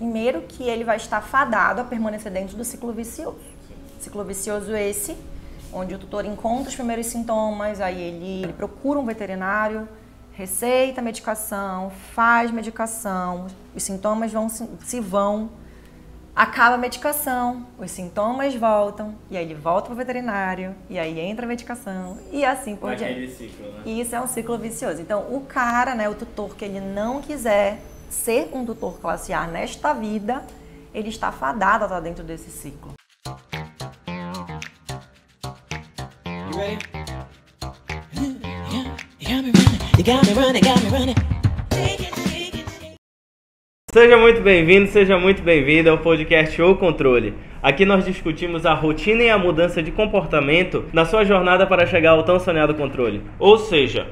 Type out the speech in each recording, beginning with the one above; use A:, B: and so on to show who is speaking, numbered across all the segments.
A: Primeiro que ele vai estar fadado a permanecer dentro do ciclo vicioso. Ciclo vicioso esse, onde o tutor encontra os primeiros sintomas, aí ele, ele procura um veterinário, receita medicação, faz medicação, os sintomas vão se, vão, acaba a medicação, os sintomas voltam, e aí ele volta para o veterinário, e aí entra a medicação, e assim por
B: Naquele
A: diante.
B: ciclo, né?
A: E isso é um ciclo vicioso. Então, o cara, né, o tutor que ele não quiser ser um tutor classe A nesta vida, ele está fadado a estar dentro desse ciclo.
C: You ready? You got me running, you got me running, got me running.
B: Seja muito bem-vindo, seja muito bem-vinda ao podcast O Controle. Aqui nós discutimos a rotina e a mudança de comportamento na sua jornada para chegar ao tão sonhado controle. Ou seja,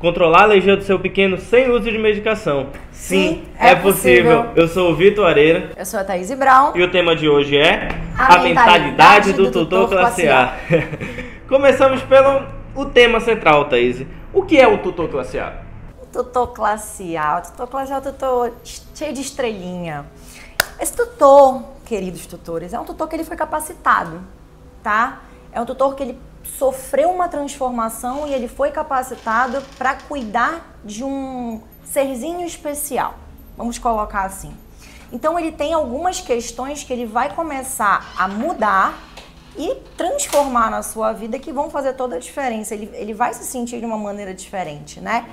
B: controlar a alergia do seu pequeno sem uso de medicação.
A: Sim, é possível.
B: Eu sou o Vitor Areira
A: Eu sou a Thaís Brown.
B: e o tema de hoje é
A: A mentalidade do tutor classe A.
B: Começamos pelo o tema central, Thaís. O que é o tutor classe A?
A: O tutor classe A, o tutor classe A é tutor cheio de estrelinha. Esse tutor, queridos tutores, é um tutor que ele foi capacitado, tá? É um tutor que ele sofreu uma transformação e ele foi capacitado para cuidar de um serzinho especial. Vamos colocar assim. Então ele tem algumas questões que ele vai começar a mudar e transformar na sua vida que vão fazer toda a diferença. Ele, ele vai se sentir de uma maneira diferente, né?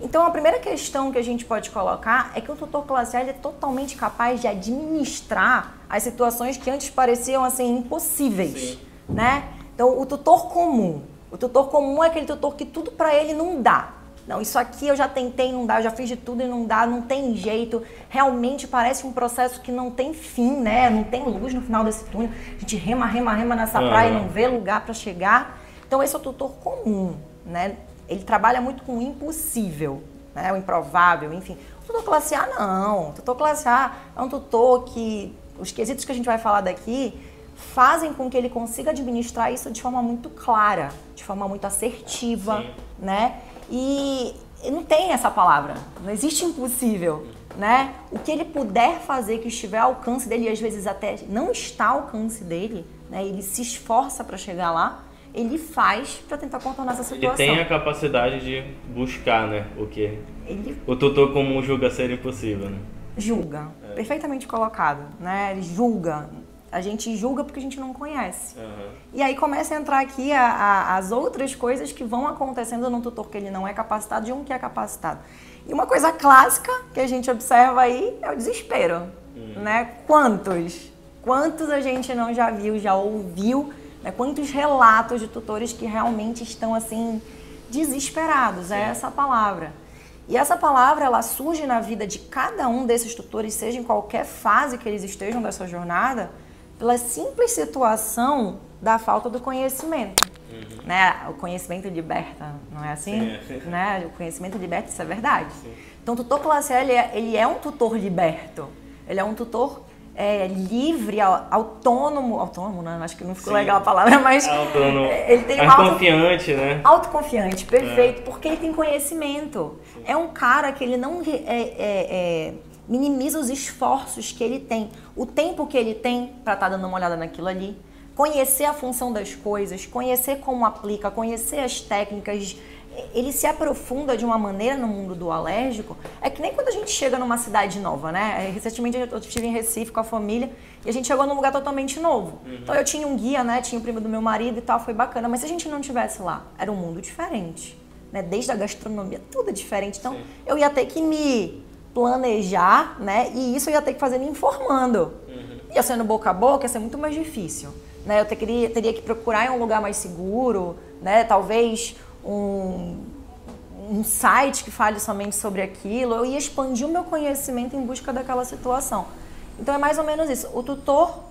A: Então a primeira questão que a gente pode colocar é que o tutor classe A ele é totalmente capaz de administrar as situações que antes pareciam assim impossíveis, né? Então o tutor comum, o tutor comum é aquele tutor que tudo para ele não dá. Não, isso aqui eu já tentei, não dá, eu já fiz de tudo e não dá, não tem jeito. Realmente parece um processo que não tem fim, né? Não tem luz no final desse túnel. A gente rema, rema, rema nessa
B: Aham.
A: praia e não vê lugar para chegar. Então esse é o tutor comum, né? Ele trabalha muito com o impossível, né? O improvável, enfim. O tutor classe A não. O tutor classe A é um tutor que os quesitos que a gente vai falar daqui fazem com que ele consiga administrar isso de forma muito clara, de forma muito assertiva,
B: Sim.
A: né? E não tem essa palavra, não existe impossível, né? O que ele puder fazer que estiver ao alcance dele, e às vezes até não está ao alcance dele, né? Ele se esforça para chegar lá, ele faz para tentar contornar essa
B: Ele
A: situação.
B: tem a capacidade de buscar, né? O que
A: Ele
B: o tutor comum julga ser impossível, né?
A: julga,
B: É.
A: perfeitamente colocado, né? Ele julga. A gente julga porque a gente não conhece. E aí começa a entrar aqui a- a- as outras coisas que vão acontecendo no tutor que ele não é capacitado e um que é capacitado. E uma coisa clássica que a gente observa aí é o desespero, né? Quantos? Quantos a gente não já viu, já ouviu, né? Quantos relatos de tutores que realmente estão assim desesperados, é essa a palavra. E essa palavra ela surge na vida de cada um desses tutores, seja em qualquer fase que eles estejam dessa jornada, pela simples situação da falta do conhecimento. Né? O conhecimento liberta, não é assim?
B: Sim, é.
A: Né? O conhecimento liberta, isso é verdade. Então, o tutor classe ele é, ele é um tutor liberto. Ele é um tutor é, livre, au- autônomo. Autônomo, né? Acho que não ficou
B: Sim.
A: legal a palavra, mas
B: Autônomo,
A: ele tem
B: mais
A: uma auto-
B: né?
A: Autoconfiante, perfeito, porque ele tem conhecimento. É um cara que ele não é, é, é, minimiza os esforços que ele tem, o tempo que ele tem para estar dando uma olhada naquilo ali, conhecer a função das coisas, conhecer como aplica, conhecer as técnicas. Ele se aprofunda de uma maneira no mundo do alérgico. É que nem quando a gente chega numa cidade nova, né? Recentemente eu estive em Recife com a família e a gente chegou num lugar totalmente novo. Então eu tinha um guia, né? Tinha o primo do meu marido e tal, foi bacana. Mas se a gente não tivesse lá, era um mundo diferente. Né? Desde a gastronomia, tudo é diferente. Então eu ia ter que me planejar, né? E isso eu ia ter que fazer me informando. Ia sendo boca a boca, ia ser muito mais difícil. Né? Eu teria, teria que procurar em um lugar mais seguro, né? Talvez um, um site que fale somente sobre aquilo. Eu ia expandir o meu conhecimento em busca daquela situação. Então é mais ou menos isso. O tutor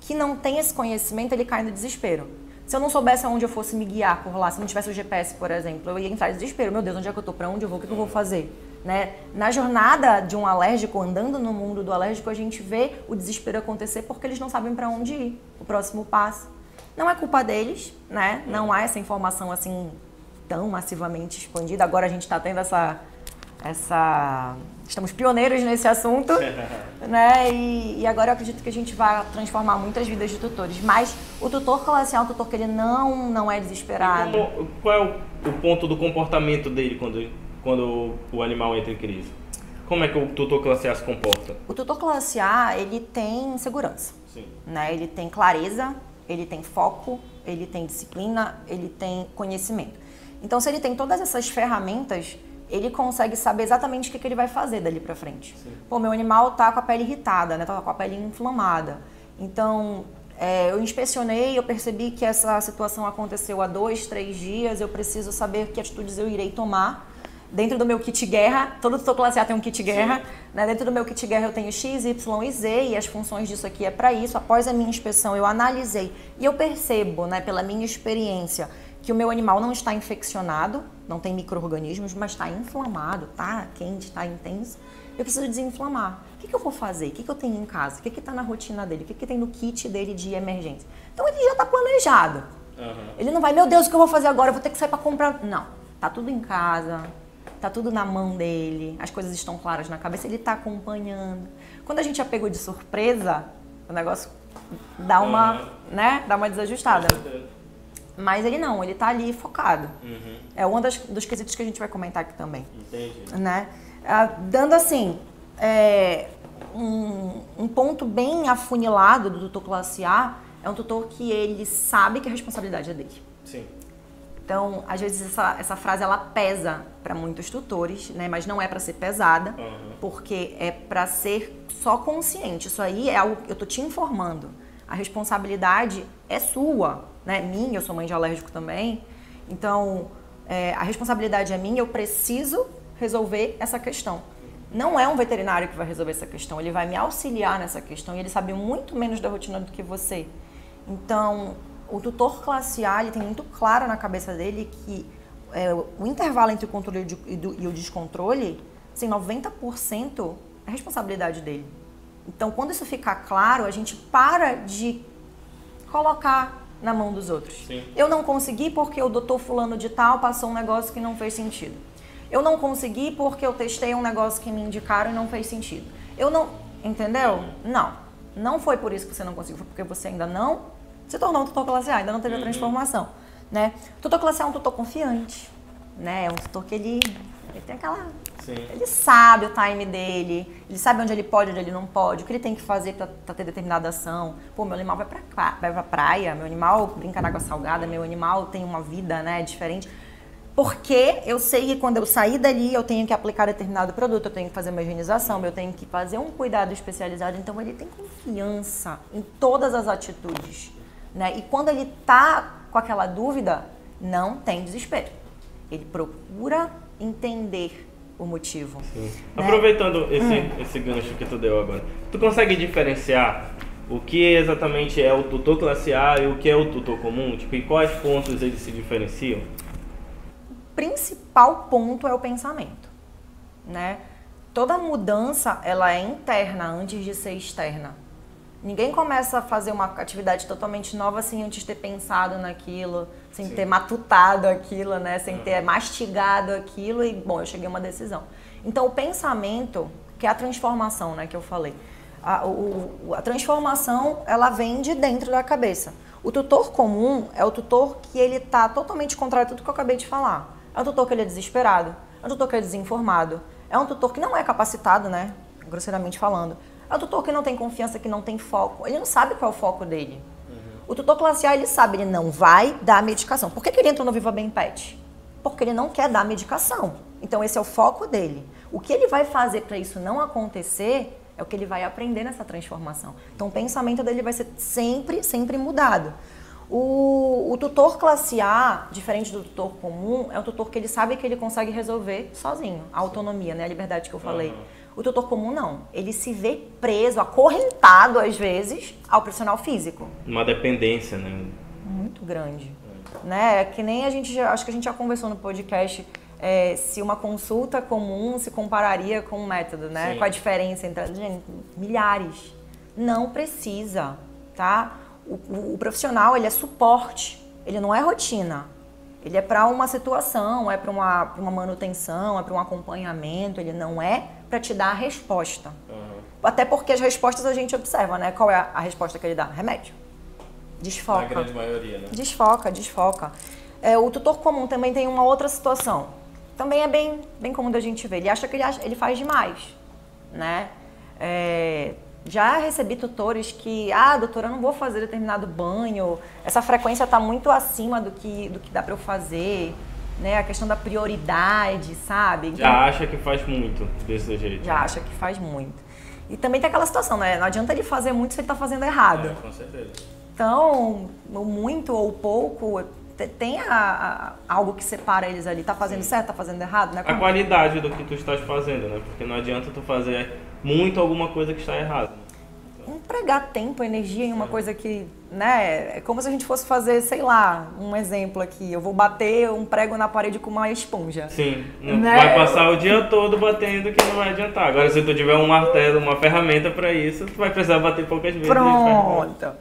A: que não tem esse conhecimento, ele cai no desespero. Se eu não soubesse aonde eu fosse me guiar por lá, se não tivesse o GPS, por exemplo, eu ia entrar em desespero. Meu Deus, onde é que eu tô? Pra onde eu vou? O que, que eu vou fazer? Né? Na jornada de um alérgico, andando no mundo do alérgico, a gente vê o desespero acontecer porque eles não sabem para onde ir, o próximo passo. Não é culpa deles, né? Não há essa informação assim tão massivamente expandida. Agora a gente está tendo essa essa estamos pioneiros nesse assunto, né? E, e agora eu acredito que a gente vai transformar muitas vidas de tutores. Mas o tutor classe é um tutor que ele não não é desesperado.
B: Como- qual é o, o ponto do comportamento dele quando, quando o animal entra em crise? Como é que o tutor classe A se comporta?
A: O tutor classe A ele tem segurança.
B: Sim.
A: né? Ele tem clareza, ele tem foco, ele tem disciplina, ele tem conhecimento. Então, se ele tem todas essas ferramentas, ele consegue saber exatamente o que, que ele vai fazer dali pra frente. Pô, meu animal tá com a pele irritada, né? Tá com a pele inflamada. Então, é, eu inspecionei, eu percebi que essa situação aconteceu há dois, três dias. Eu preciso saber que atitudes eu irei tomar dentro do meu kit guerra, todo tutor classe A tem um kit guerra, né? Dentro do meu kit guerra eu tenho X, Y e Z e as funções disso aqui é para isso. Após a minha inspeção eu analisei e eu percebo, né, pela minha experiência, que o meu animal não está infeccionado, não tem micro-organismos, mas está inflamado, tá quente, tá intenso. Eu preciso desinflamar. O que, que eu vou fazer? O que, que eu tenho em casa? O que está na rotina dele? O que, que tem no kit dele de emergência? Então ele já está planejado. Ele não vai, meu Deus, o que eu vou fazer agora? Eu vou ter que sair para comprar. Não. Tá tudo em casa, tá tudo na mão dele, as coisas estão claras na cabeça, ele tá acompanhando. Quando a gente é pego de surpresa, o negócio dá uma, né, dá uma desajustada. Mas ele não, ele tá ali focado. É um das, dos quesitos que a gente vai comentar aqui também
B: Entendi.
A: né? Ah, dando assim é, um, um ponto bem afunilado do tutor classe A é um tutor que ele sabe que a responsabilidade é dele. Então, às vezes essa, essa frase ela pesa para muitos tutores, né? Mas não é para ser pesada,
B: Uhum.
A: porque é para ser só consciente. Isso aí é algo que eu tô te informando. A responsabilidade é sua, né? Minha, eu sou mãe de alérgico também. Então, é, a responsabilidade é minha, eu preciso resolver essa questão. Não é um veterinário que vai resolver essa questão, ele vai me auxiliar nessa questão e ele sabe muito menos da rotina do que você. Então, o tutor classe A ele tem muito claro na cabeça dele que é, o intervalo entre o controle e o de- e, do- e o descontrole, assim, 90% é responsabilidade dele. Então, quando isso ficar claro, a gente para de colocar na mão dos outros.
B: Sim.
A: Eu não consegui porque o doutor fulano de tal passou um negócio que não fez sentido. Eu não consegui porque eu testei um negócio que me indicaram e não fez sentido. Eu não, entendeu? Não. Não foi por isso que você não conseguiu, foi porque você ainda não se tornou um tutor classe A, ainda não teve a transformação, né? Tutor classe A é um tutor confiante, né? É um tutor que ele, ele tem aquela
B: Sim.
A: ele sabe o time dele, ele sabe onde ele pode, onde ele não pode, o que ele tem que fazer pra ter determinada ação. Pô, meu animal vai pra- vai pra praia, meu animal brinca na água salgada, meu animal tem uma vida, né, diferente. Porque eu sei que quando eu sair dali, eu tenho que aplicar determinado produto, eu tenho que fazer uma higienização, eu tenho que fazer um cuidado especializado. Então, ele tem confiança em todas as atitudes. Né? E quando ele tá com aquela dúvida, não tem desespero. Ele procura entender o motivo. Né?
B: Aproveitando esse,
A: Hum.
B: esse gancho que tu deu agora, tu consegue diferenciar o que exatamente é o tutor classe A e o que é o tutor comum? Tipo, em quais pontos eles se diferenciam?
A: principal ponto é o pensamento, né? Toda mudança ela é interna antes de ser externa. Ninguém começa a fazer uma atividade totalmente nova sem antes ter pensado naquilo, sem
B: Sim.
A: ter matutado aquilo, né? Sem ter mastigado aquilo e, bom, eu cheguei a uma decisão. Então, o pensamento, que é a transformação, né, que eu falei. A, o- a transformação, ela vem de dentro da cabeça. O tutor comum é o tutor que ele tá totalmente contrário a tudo que eu acabei de falar. É um tutor que ele é desesperado, é um tutor que é desinformado, é um tutor que não é capacitado, né? Grosseiramente falando. É um tutor que não tem confiança, que não tem foco. Ele não sabe qual é o foco dele. O tutor classe A, ele sabe, ele não vai dar medicação. Por que, que ele entrou no Viva Bem Pet? Porque ele não quer dar medicação. Então, esse é o foco dele. O que ele vai fazer para isso não acontecer é o que ele vai aprender nessa transformação. Então, o pensamento dele vai ser sempre, sempre mudado. O, o tutor classe A, diferente do tutor comum, é um tutor que ele sabe que ele consegue resolver sozinho. A autonomia, né? A liberdade que eu falei. O tutor comum não. Ele se vê preso, acorrentado às vezes ao profissional físico.
B: Uma dependência, né?
A: Muito grande. Né? É que nem a gente já, acho que a gente já conversou no podcast é, se uma consulta comum se compararia com um método, né?
B: Sim.
A: Qual a diferença entre gente, milhares. Não precisa, tá? O, o- o profissional ele é suporte, ele não é rotina. Ele é para uma situação, é para uma, pra uma manutenção, é para um acompanhamento, ele não é para te dar a resposta. Até porque as respostas a gente observa, né? Qual é a, a resposta que ele dá? Remédio.
B: Na
A: Desfoca.
B: grande maioria, né?
A: Desfoca, desfoca. É, o tutor comum também tem uma outra situação. Também é bem, bem comum da gente ver. Ele acha que ele, acha- ele faz demais, né? É, já recebi tutores que, ah, doutora, eu não vou fazer determinado banho, essa frequência está muito acima do que, do que dá para eu fazer, né? A questão da prioridade, sabe? Então,
B: Já acha que faz muito desse jeito.
A: já acha que faz muito. E também tem aquela situação, né? Não adianta ele fazer muito se ele está fazendo errado.
B: É, com certeza.
A: Então, o muito ou pouco, te- tem a- a- algo que separa eles ali. Tá fazendo certo, tá fazendo errado, né?
B: A qualidade do que tu estás fazendo, né? Porque não adianta tu fazer muito alguma coisa que está errada.
A: Empregar tempo, energia em uma coisa que, né? É como se a gente fosse fazer, sei lá, um exemplo aqui. Eu vou bater um prego na parede com uma esponja.
B: Sim,
A: Né?
B: vai passar o dia todo batendo que não vai adiantar. Agora, se tu tiver um martelo, uma ferramenta pra isso, tu vai precisar bater poucas vezes.
A: Pronto.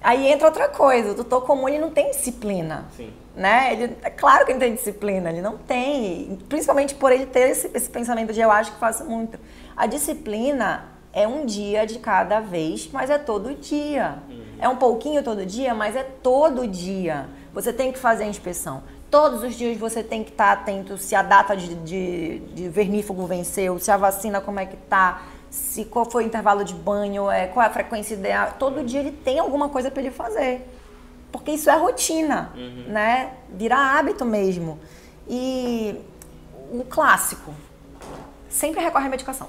A: Aí entra outra coisa, o tutor comum ele não tem disciplina.
B: Sim.
A: Né? Ele, é claro que ele tem disciplina, ele não tem. Principalmente por ele ter esse, esse pensamento de eu acho que faço muito. A disciplina é um dia de cada vez, mas é todo dia. É um pouquinho todo dia, mas é todo dia. Você tem que fazer a inspeção. Todos os dias você tem que estar atento se a data de, de, de vermífugo venceu, se a vacina como é que tá, se qual foi o intervalo de banho, é, qual é a frequência ideal. Todo dia ele tem alguma coisa para ele fazer. Porque isso é rotina, né? Vira hábito mesmo. E o clássico, sempre recorre à medicação.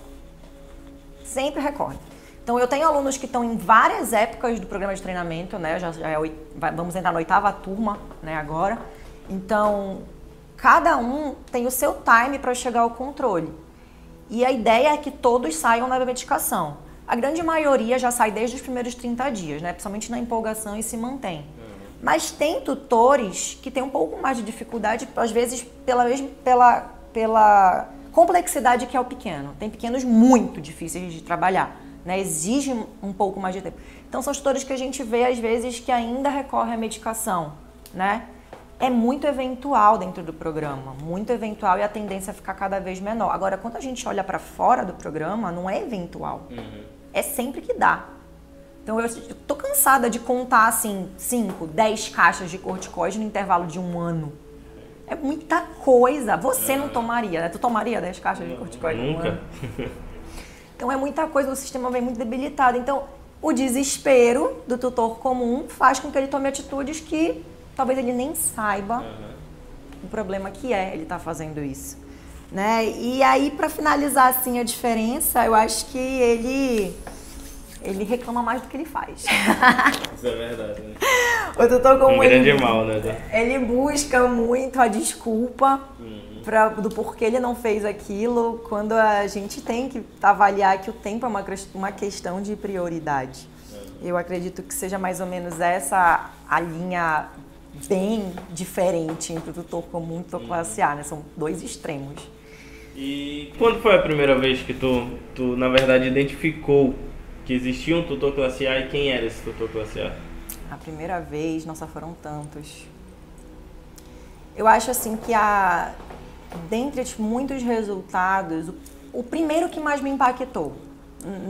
A: Sempre recorre. Então eu tenho alunos que estão em várias épocas do programa de treinamento, né? Já, já é oi- vai- vamos entrar na oitava turma, né? Agora. Então cada um tem o seu time para chegar ao controle. E a ideia é que todos saiam da medicação. A grande maioria já sai desde os primeiros 30 dias, né? Principalmente na empolgação e se mantém. Mas tem tutores que têm um pouco mais de dificuldade, às vezes pela, mesma- pela, pela complexidade que é o pequeno. Tem pequenos muito difíceis de trabalhar, né? Exige um pouco mais de tempo. Então são os tutores que a gente vê às vezes que ainda recorrem à medicação, né? É muito eventual dentro do programa, muito eventual e a tendência é ficar cada vez menor. Agora, quando a gente olha para fora do programa, não é eventual. É sempre que dá. Então eu eu tô cansada de contar assim 5, 10 caixas de corticoide no intervalo de um ano. É muita coisa. Você não tomaria, né? Tu tomaria 10 caixas de corticoide
B: Nunca.
A: Então é muita coisa, o sistema vem muito debilitado. Então, o desespero do tutor comum faz com que ele tome atitudes que talvez ele nem saiba o problema que é ele estar fazendo isso. Né? E aí, para finalizar assim a diferença, eu acho que ele ele reclama mais do que ele faz.
B: Isso é verdade, né?
A: o tutor comum
B: Um
A: ele-
B: grande mal, né?
A: ele busca muito a desculpa pra, do porquê ele não fez aquilo, quando a gente tem que avaliar que o tempo é uma, uma questão de prioridade. Eu acredito que seja mais ou menos essa a linha bem diferente entre o tutor comum e o tutor classe A, né? São dois extremos.
B: E quando foi a primeira vez que tu, tu na verdade, identificou que existia um tutor classe A e quem era esse tutor classe A?
A: A primeira vez, nossa, foram tantos. Eu acho assim que a dentre os muitos resultados, o, o primeiro que mais me impactou,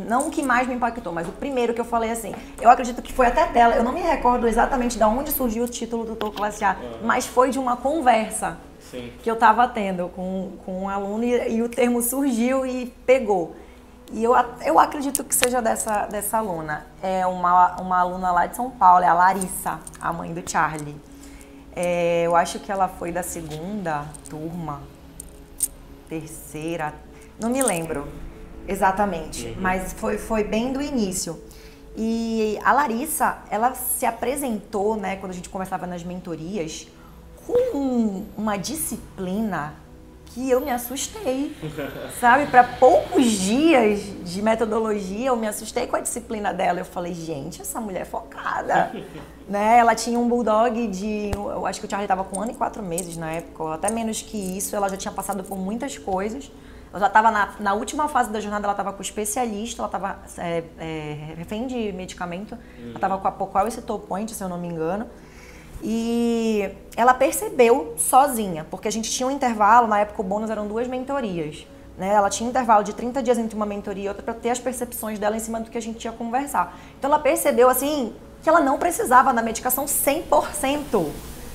A: não o que mais me impactou, mas o primeiro que eu falei assim, eu acredito que foi até dela, eu não me recordo exatamente de onde surgiu o título do Tutor Classe A, mas foi de uma conversa
B: Sim.
A: que eu estava tendo com, com um aluno e, e o termo surgiu e pegou. E eu, eu acredito que seja dessa, dessa aluna. É uma, uma aluna lá de São Paulo, é a Larissa, a mãe do Charlie. É, eu acho que ela foi da segunda turma, terceira, não me lembro exatamente, mas foi, foi bem do início. E a Larissa, ela se apresentou, né, quando a gente conversava nas mentorias, com um- uma disciplina que eu me assustei, sabe? Para poucos dias de metodologia, eu me assustei com a disciplina dela. Eu falei, gente, essa mulher é focada, né? Ela tinha um bulldog de, eu acho que o Charlie estava com um ano e quatro meses na época, ou até menos que isso. Ela já tinha passado por muitas coisas. Ela já estava na, na última fase da jornada, ela estava com o especialista, ela estava é, é, refém de medicamento, ela estava com a Pocal e Citopoint, se eu não me engano. E ela percebeu sozinha, porque a gente tinha um intervalo, na época o bônus eram duas mentorias. Né? Ela tinha um intervalo de 30 dias entre uma mentoria e outra para ter as percepções dela em cima do que a gente ia conversar. Então ela percebeu assim que ela não precisava da medicação 100%.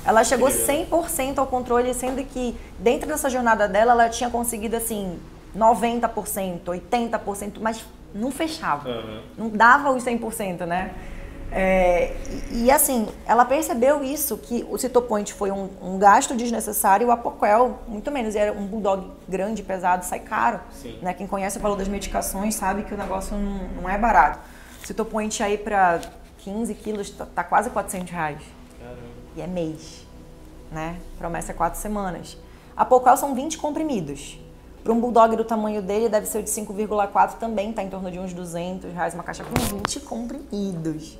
A: Ela chegou 100% ao controle, sendo que dentro dessa jornada dela ela tinha conseguido assim 90%, 80%, mas não fechava.
B: Aham.
A: Não dava os 100%, né? É, e, e, assim, ela percebeu isso, que o Citopoint foi um, um gasto desnecessário e o Apoquel, muito menos. E era um bulldog grande, pesado, sai caro.
B: Sim.
A: Né? Quem conhece o valor das medicações sabe que o negócio não, não é barato. O Citopoint aí para 15 quilos tá, tá quase 400 reais.
B: Caramba.
A: E é mês, né? Promessa é quatro semanas. A Pocal são 20 comprimidos. Para um bulldog do tamanho dele, deve ser o de 5,4 também, tá em torno de uns 200 reais, uma caixa com 20 comprimidos.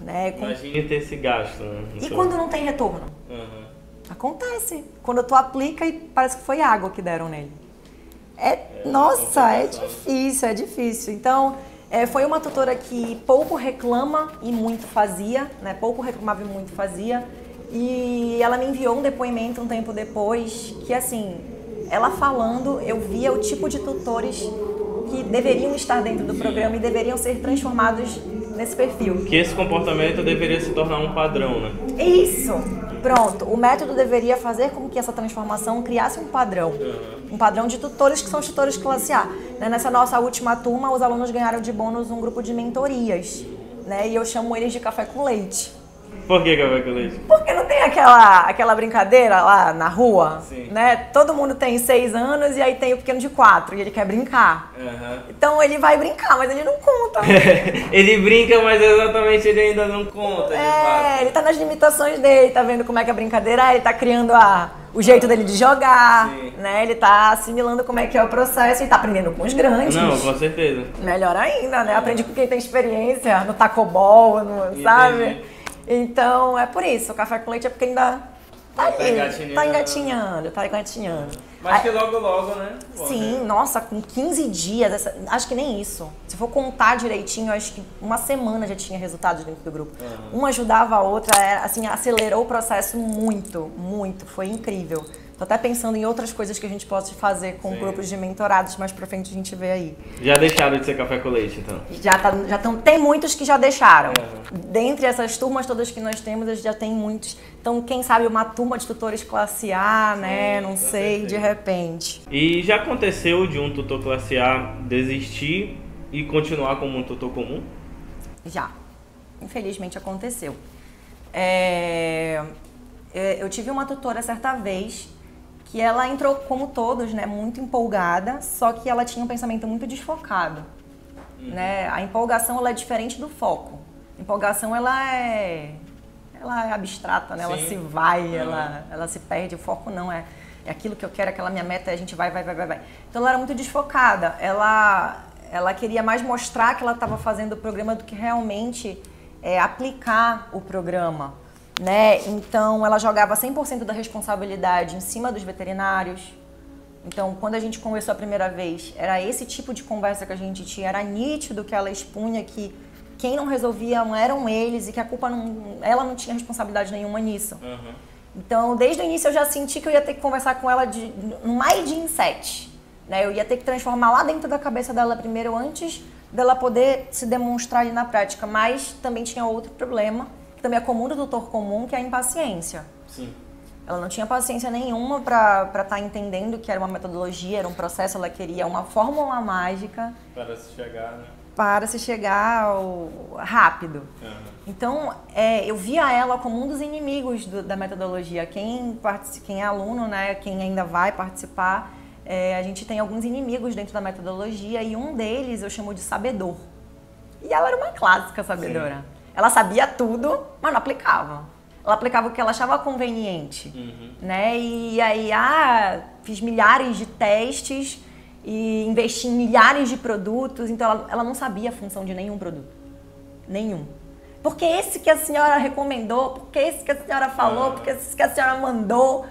A: Né? Com-
B: Imagine ter esse gasto, né?
A: E
B: seu-
A: quando não tem retorno?
B: Aham.
A: Acontece. Quando tu aplica e parece que foi água que deram nele. É, nossa, é difícil, é difícil. Então, é, foi uma tutora que pouco reclama e muito fazia, né? Pouco reclamava e muito fazia. E ela me enviou um depoimento um tempo depois que, assim, ela falando, eu via o tipo de tutores que deveriam estar dentro do programa e deveriam ser transformados nesse perfil.
B: Que esse comportamento deveria se tornar um padrão, né?
A: Isso! Pronto. O método deveria fazer com que essa transformação criasse um padrão. Um padrão de tutores que são os tutores classe A. Né, Nessa nossa última turma, os alunos ganharam de bônus um grupo de mentorias. Né? E eu chamo eles de café com leite.
B: Por que café com leite?
A: Porque não tem aquela, aquela brincadeira lá na rua?
B: Sim.
A: Né? Todo mundo tem seis anos e aí tem o pequeno de quatro e ele quer brincar.
B: Aham.
A: Então ele vai brincar, mas ele não conta.
B: ele brinca, mas exatamente ele ainda não conta,
A: É, ele tá nas limitações dele, tá vendo como é que é a brincadeira é, ele tá criando a, o jeito dele de jogar,
B: Sim.
A: né? Ele tá assimilando como é que é o processo e tá aprendendo com os grandes.
B: Não, com certeza.
A: Melhor ainda, né? Aprende com quem tem experiência no tacobol, no, sabe? Então, é por isso, o café com leite é porque ainda tá,
B: Tá
A: ali,
B: engatinhando.
A: tá engatinhando, tá engatinhando.
B: Mas que logo, logo, né?
A: Sim,
B: né?
A: nossa, com 15 dias, essa- acho que nem isso. Se for contar direitinho, acho que uma semana já tinha resultados dentro do grupo. Uma ajudava a outra, era, assim, acelerou o processo muito, muito. Foi incrível. Tô até pensando em outras coisas que a gente pode fazer com
B: Sim.
A: grupos de mentorados, mais pra frente a gente vê aí.
B: Já deixaram de ser café com leite, então.
A: Já, tá, já tão, tem muitos que já deixaram.
B: É.
A: Dentre essas turmas todas que nós temos, já tem muitos. Então, quem sabe uma turma de tutores classe A, né?
B: Sim,
A: Não
B: com
A: sei, de repente.
B: E já aconteceu de um tutor classe A desistir e continuar como um tutor comum?
A: Já. Infelizmente aconteceu. É, é, Eu tive uma tutora certa vez que ela entrou, como todos, né, muito empolgada, só que ela tinha um pensamento muito desfocado. Né? A empolgação ela é diferente do foco. A empolgação ela é, ela é abstrata, né? ela se vai,
B: Uhum.
A: ela, ela se perde. O foco não é, é aquilo que eu quero, aquela minha meta, a gente vai, vai, vai, vai, vai. Então ela era muito desfocada. Ela, ela queria mais mostrar que ela estava fazendo o programa do que realmente é, aplicar o programa. Né? Então ela jogava 100% da responsabilidade em cima dos veterinários. Então, quando a gente conversou a primeira vez, era esse tipo de conversa que a gente tinha, era nítido que ela expunha que quem não resolvia eram eles e que a culpa não, ela não tinha responsabilidade nenhuma nisso.
B: Aham.
A: Então, desde o início eu já senti que eu ia ter que conversar com ela de no mais de sete, né? Eu ia ter que transformar lá dentro da cabeça dela primeiro antes dela poder se demonstrar ali na prática, mas também tinha outro problema, também é comum do doutor comum, que é a impaciência.
B: Sim.
A: Ela não tinha paciência nenhuma para estar entendendo que era uma metodologia, era um processo, ela queria uma fórmula mágica
B: Para se chegar, né?
A: para se chegar ao rápido.
B: Aham.
A: Então, é, eu via ela como um dos inimigos do- da metodologia. Quem, partici- quem é aluno, né, quem ainda vai participar, é, a gente tem alguns inimigos dentro da metodologia e um deles eu chamo de sabedor. E ela era uma clássica sabedora. Ela sabia tudo, mas não aplicava. Ela aplicava o que ela achava conveniente,
B: Uhum.
A: né? E aí, ah, fiz milhares de testes e investi em milhares de produtos, então ela, ela não sabia a função de nenhum produto. Nenhum. Porque esse que a senhora recomendou, porque esse que a senhora falou,
B: Ah.
A: porque esse que a senhora mandou.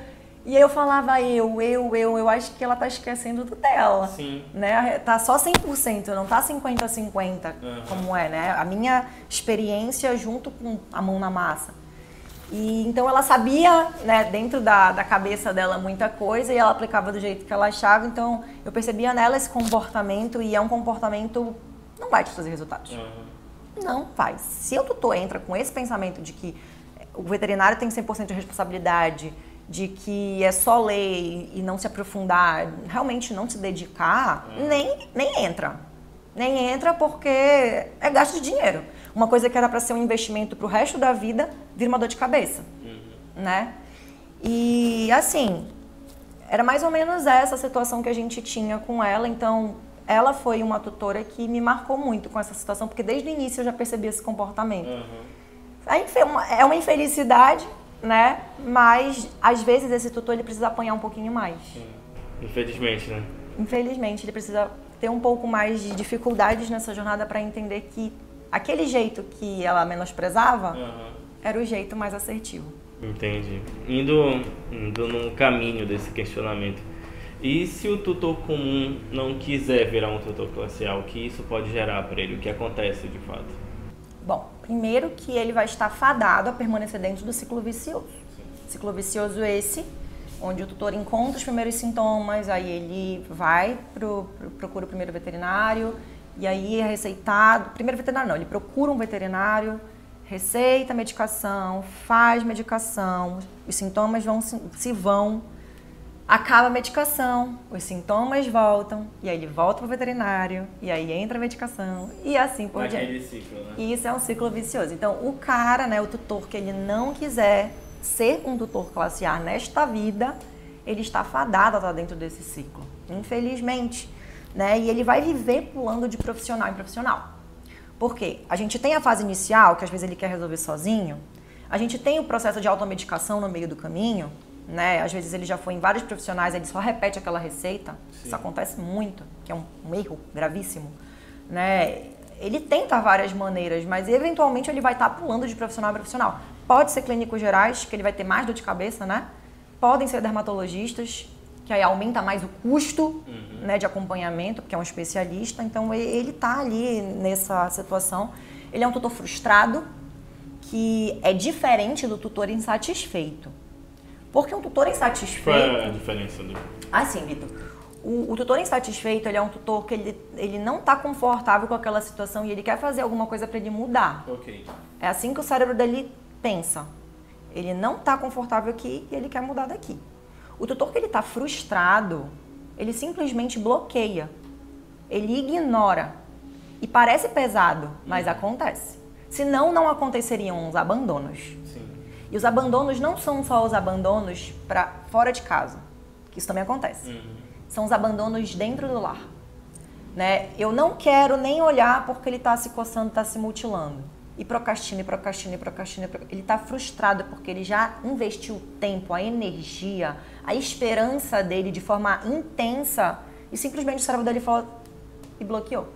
A: E aí eu falava eu, eu, eu, eu acho que ela tá esquecendo do dela.
B: Sim.
A: Né? Tá só 100%, não tá 50-50
B: Aham.
A: como é, né? A minha experiência junto com a mão na massa. E então ela sabia, né, dentro da, da cabeça dela muita coisa e ela aplicava do jeito que ela achava. Então eu percebia nela esse comportamento e é um comportamento não vai te trazer resultados. Não faz. Se o tutor entra com esse pensamento de que o veterinário tem 100% de responsabilidade, de que é só lei e não se aprofundar, realmente não se dedicar, nem, nem entra. Nem entra porque é gasto de dinheiro. Uma coisa que era para ser um investimento para o resto da vida, vira uma dor de cabeça, né? E assim, era mais ou menos essa a situação que a gente tinha com ela, então ela foi uma tutora que me marcou muito com essa situação, porque desde o início eu já percebi esse comportamento. Uma- é uma infelicidade, né? Mas às vezes esse tutor ele precisa apanhar um pouquinho mais.
B: Infelizmente, né?
A: Infelizmente, ele precisa ter um pouco mais de dificuldades nessa jornada para entender que aquele jeito que ela menosprezava era o jeito mais assertivo.
B: Entendi. Indo, indo num caminho desse questionamento. E se o tutor comum não quiser virar um tutor classe A, o que isso pode gerar para ele? O que acontece de fato?
A: Bom, primeiro que ele vai estar fadado a permanecer dentro do ciclo vicioso. Ciclo vicioso esse, onde o tutor encontra os primeiros sintomas, aí ele vai pro, pro- procura o primeiro veterinário, e aí é receitado. Primeiro veterinário não, ele procura um veterinário, receita medicação, faz medicação, os sintomas vão se, se vão, acaba a medicação, os sintomas voltam, e aí ele volta pro veterinário, e aí entra a medicação, e assim por diante.
B: ciclo, né?
A: E isso é um ciclo vicioso. Então, o cara, né, o tutor que ele não quiser ser um tutor classe A nesta vida, ele está fadado a estar dentro desse ciclo, infelizmente. Né? E ele vai viver pulando de profissional em profissional. Por quê? A gente tem a fase inicial, que às vezes ele quer resolver sozinho. A gente tem o processo de automedicação no meio do caminho, né? Às vezes ele já foi em vários profissionais, ele só repete aquela receita. Isso acontece muito, que é um, um erro gravíssimo, né? Ele tenta várias maneiras, mas eventualmente ele vai estar pulando de profissional em profissional. Pode ser clínicos gerais, que ele vai ter mais dor de cabeça, né? Podem ser dermatologistas, que aí aumenta mais o custo né, de acompanhamento, porque é um especialista. Então ele está ali nessa situação. Ele é um tutor frustrado, que é diferente do tutor insatisfeito. Porque um tutor
B: Qual
A: insatisfeito.
B: é a diferença do.
A: Assim, Vitor, o, o tutor insatisfeito, ele é um tutor que ele, ele não está confortável com aquela situação e ele quer fazer alguma coisa para ele mudar.
B: Ok.
A: É assim que o cérebro dele pensa. Ele não está confortável aqui e ele quer mudar daqui. O tutor que ele está frustrado, ele simplesmente bloqueia. Ele ignora. E parece pesado, mas acontece. Senão, não aconteceriam os abandonos.
B: Sim.
A: E os abandonos não são só os abandonos para fora de casa, que isso também acontece. São os abandonos dentro do lar. Né? Eu não quero nem olhar porque ele está se coçando, está se mutilando. E procrastina, e procrastina, e procrastina. e pro- Ele está frustrado porque ele já investiu o tempo, a energia, a esperança dele de forma intensa e simplesmente o cérebro dele falou e bloqueou.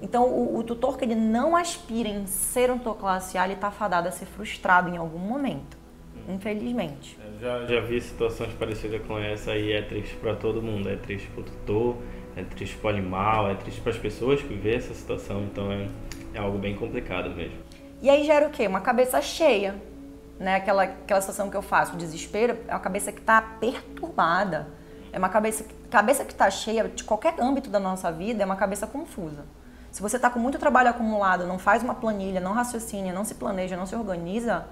A: Então, o, o tutor que ele não aspira em ser um tutor classe A, ele está fadado a ser frustrado em algum momento. Infelizmente.
B: Eu já, já vi situações parecidas com essa e é triste pra todo mundo. É triste pro tutor, é triste pro animal, é triste pras pessoas que vê essa situação. Então é, é algo bem complicado mesmo.
A: E aí gera o quê? Uma cabeça cheia. Né? Aquela, aquela situação que eu faço, o desespero, é uma cabeça que está perturbada. É uma cabeça, cabeça que está cheia de qualquer âmbito da nossa vida, é uma cabeça confusa. Se você está com muito trabalho acumulado, não faz uma planilha, não raciocina, não se planeja, não se organiza,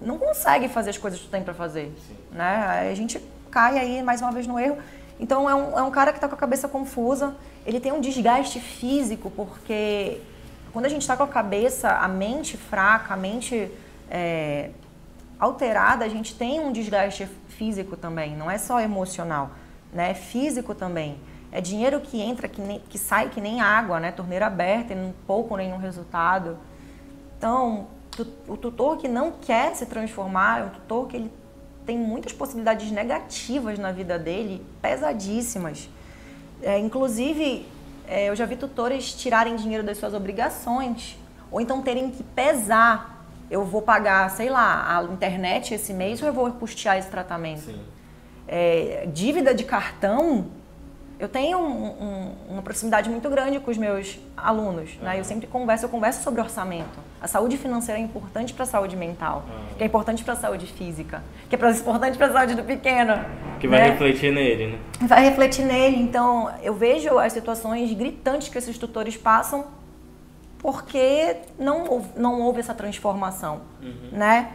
A: não consegue fazer as coisas que tu tem para fazer. Né? Aí a gente cai aí mais uma vez no erro. Então é um, é um cara que está com a cabeça confusa, ele tem um desgaste físico, porque quando a gente está com a cabeça, a mente fraca, a mente é, alterada, a gente tem um desgaste físico também, não é só emocional, né? É físico também. É dinheiro que entra, que, nem- que sai que nem água, né? Torneira aberta e não pouco nenhum resultado. Então, o tutor que não quer se transformar é um tutor que ele tem muitas possibilidades negativas na vida dele, pesadíssimas. É, inclusive, é, eu já vi tutores tirarem dinheiro das suas obrigações, ou então terem que pesar. Eu vou pagar, sei lá, a internet esse mês ou eu vou custear esse tratamento? É, dívida de cartão Eu tenho um- um- uma proximidade muito grande com os meus alunos, né? Eu sempre converso, eu converso sobre orçamento. A saúde financeira é importante para a saúde mental, que é importante para a saúde física, que é importante para a saúde do pequeno.
B: Que vai
A: né?
B: refletir nele, né?
A: vai refletir nele. Então, eu vejo as situações gritantes que esses tutores passam porque não, houve- não houve essa transformação, né?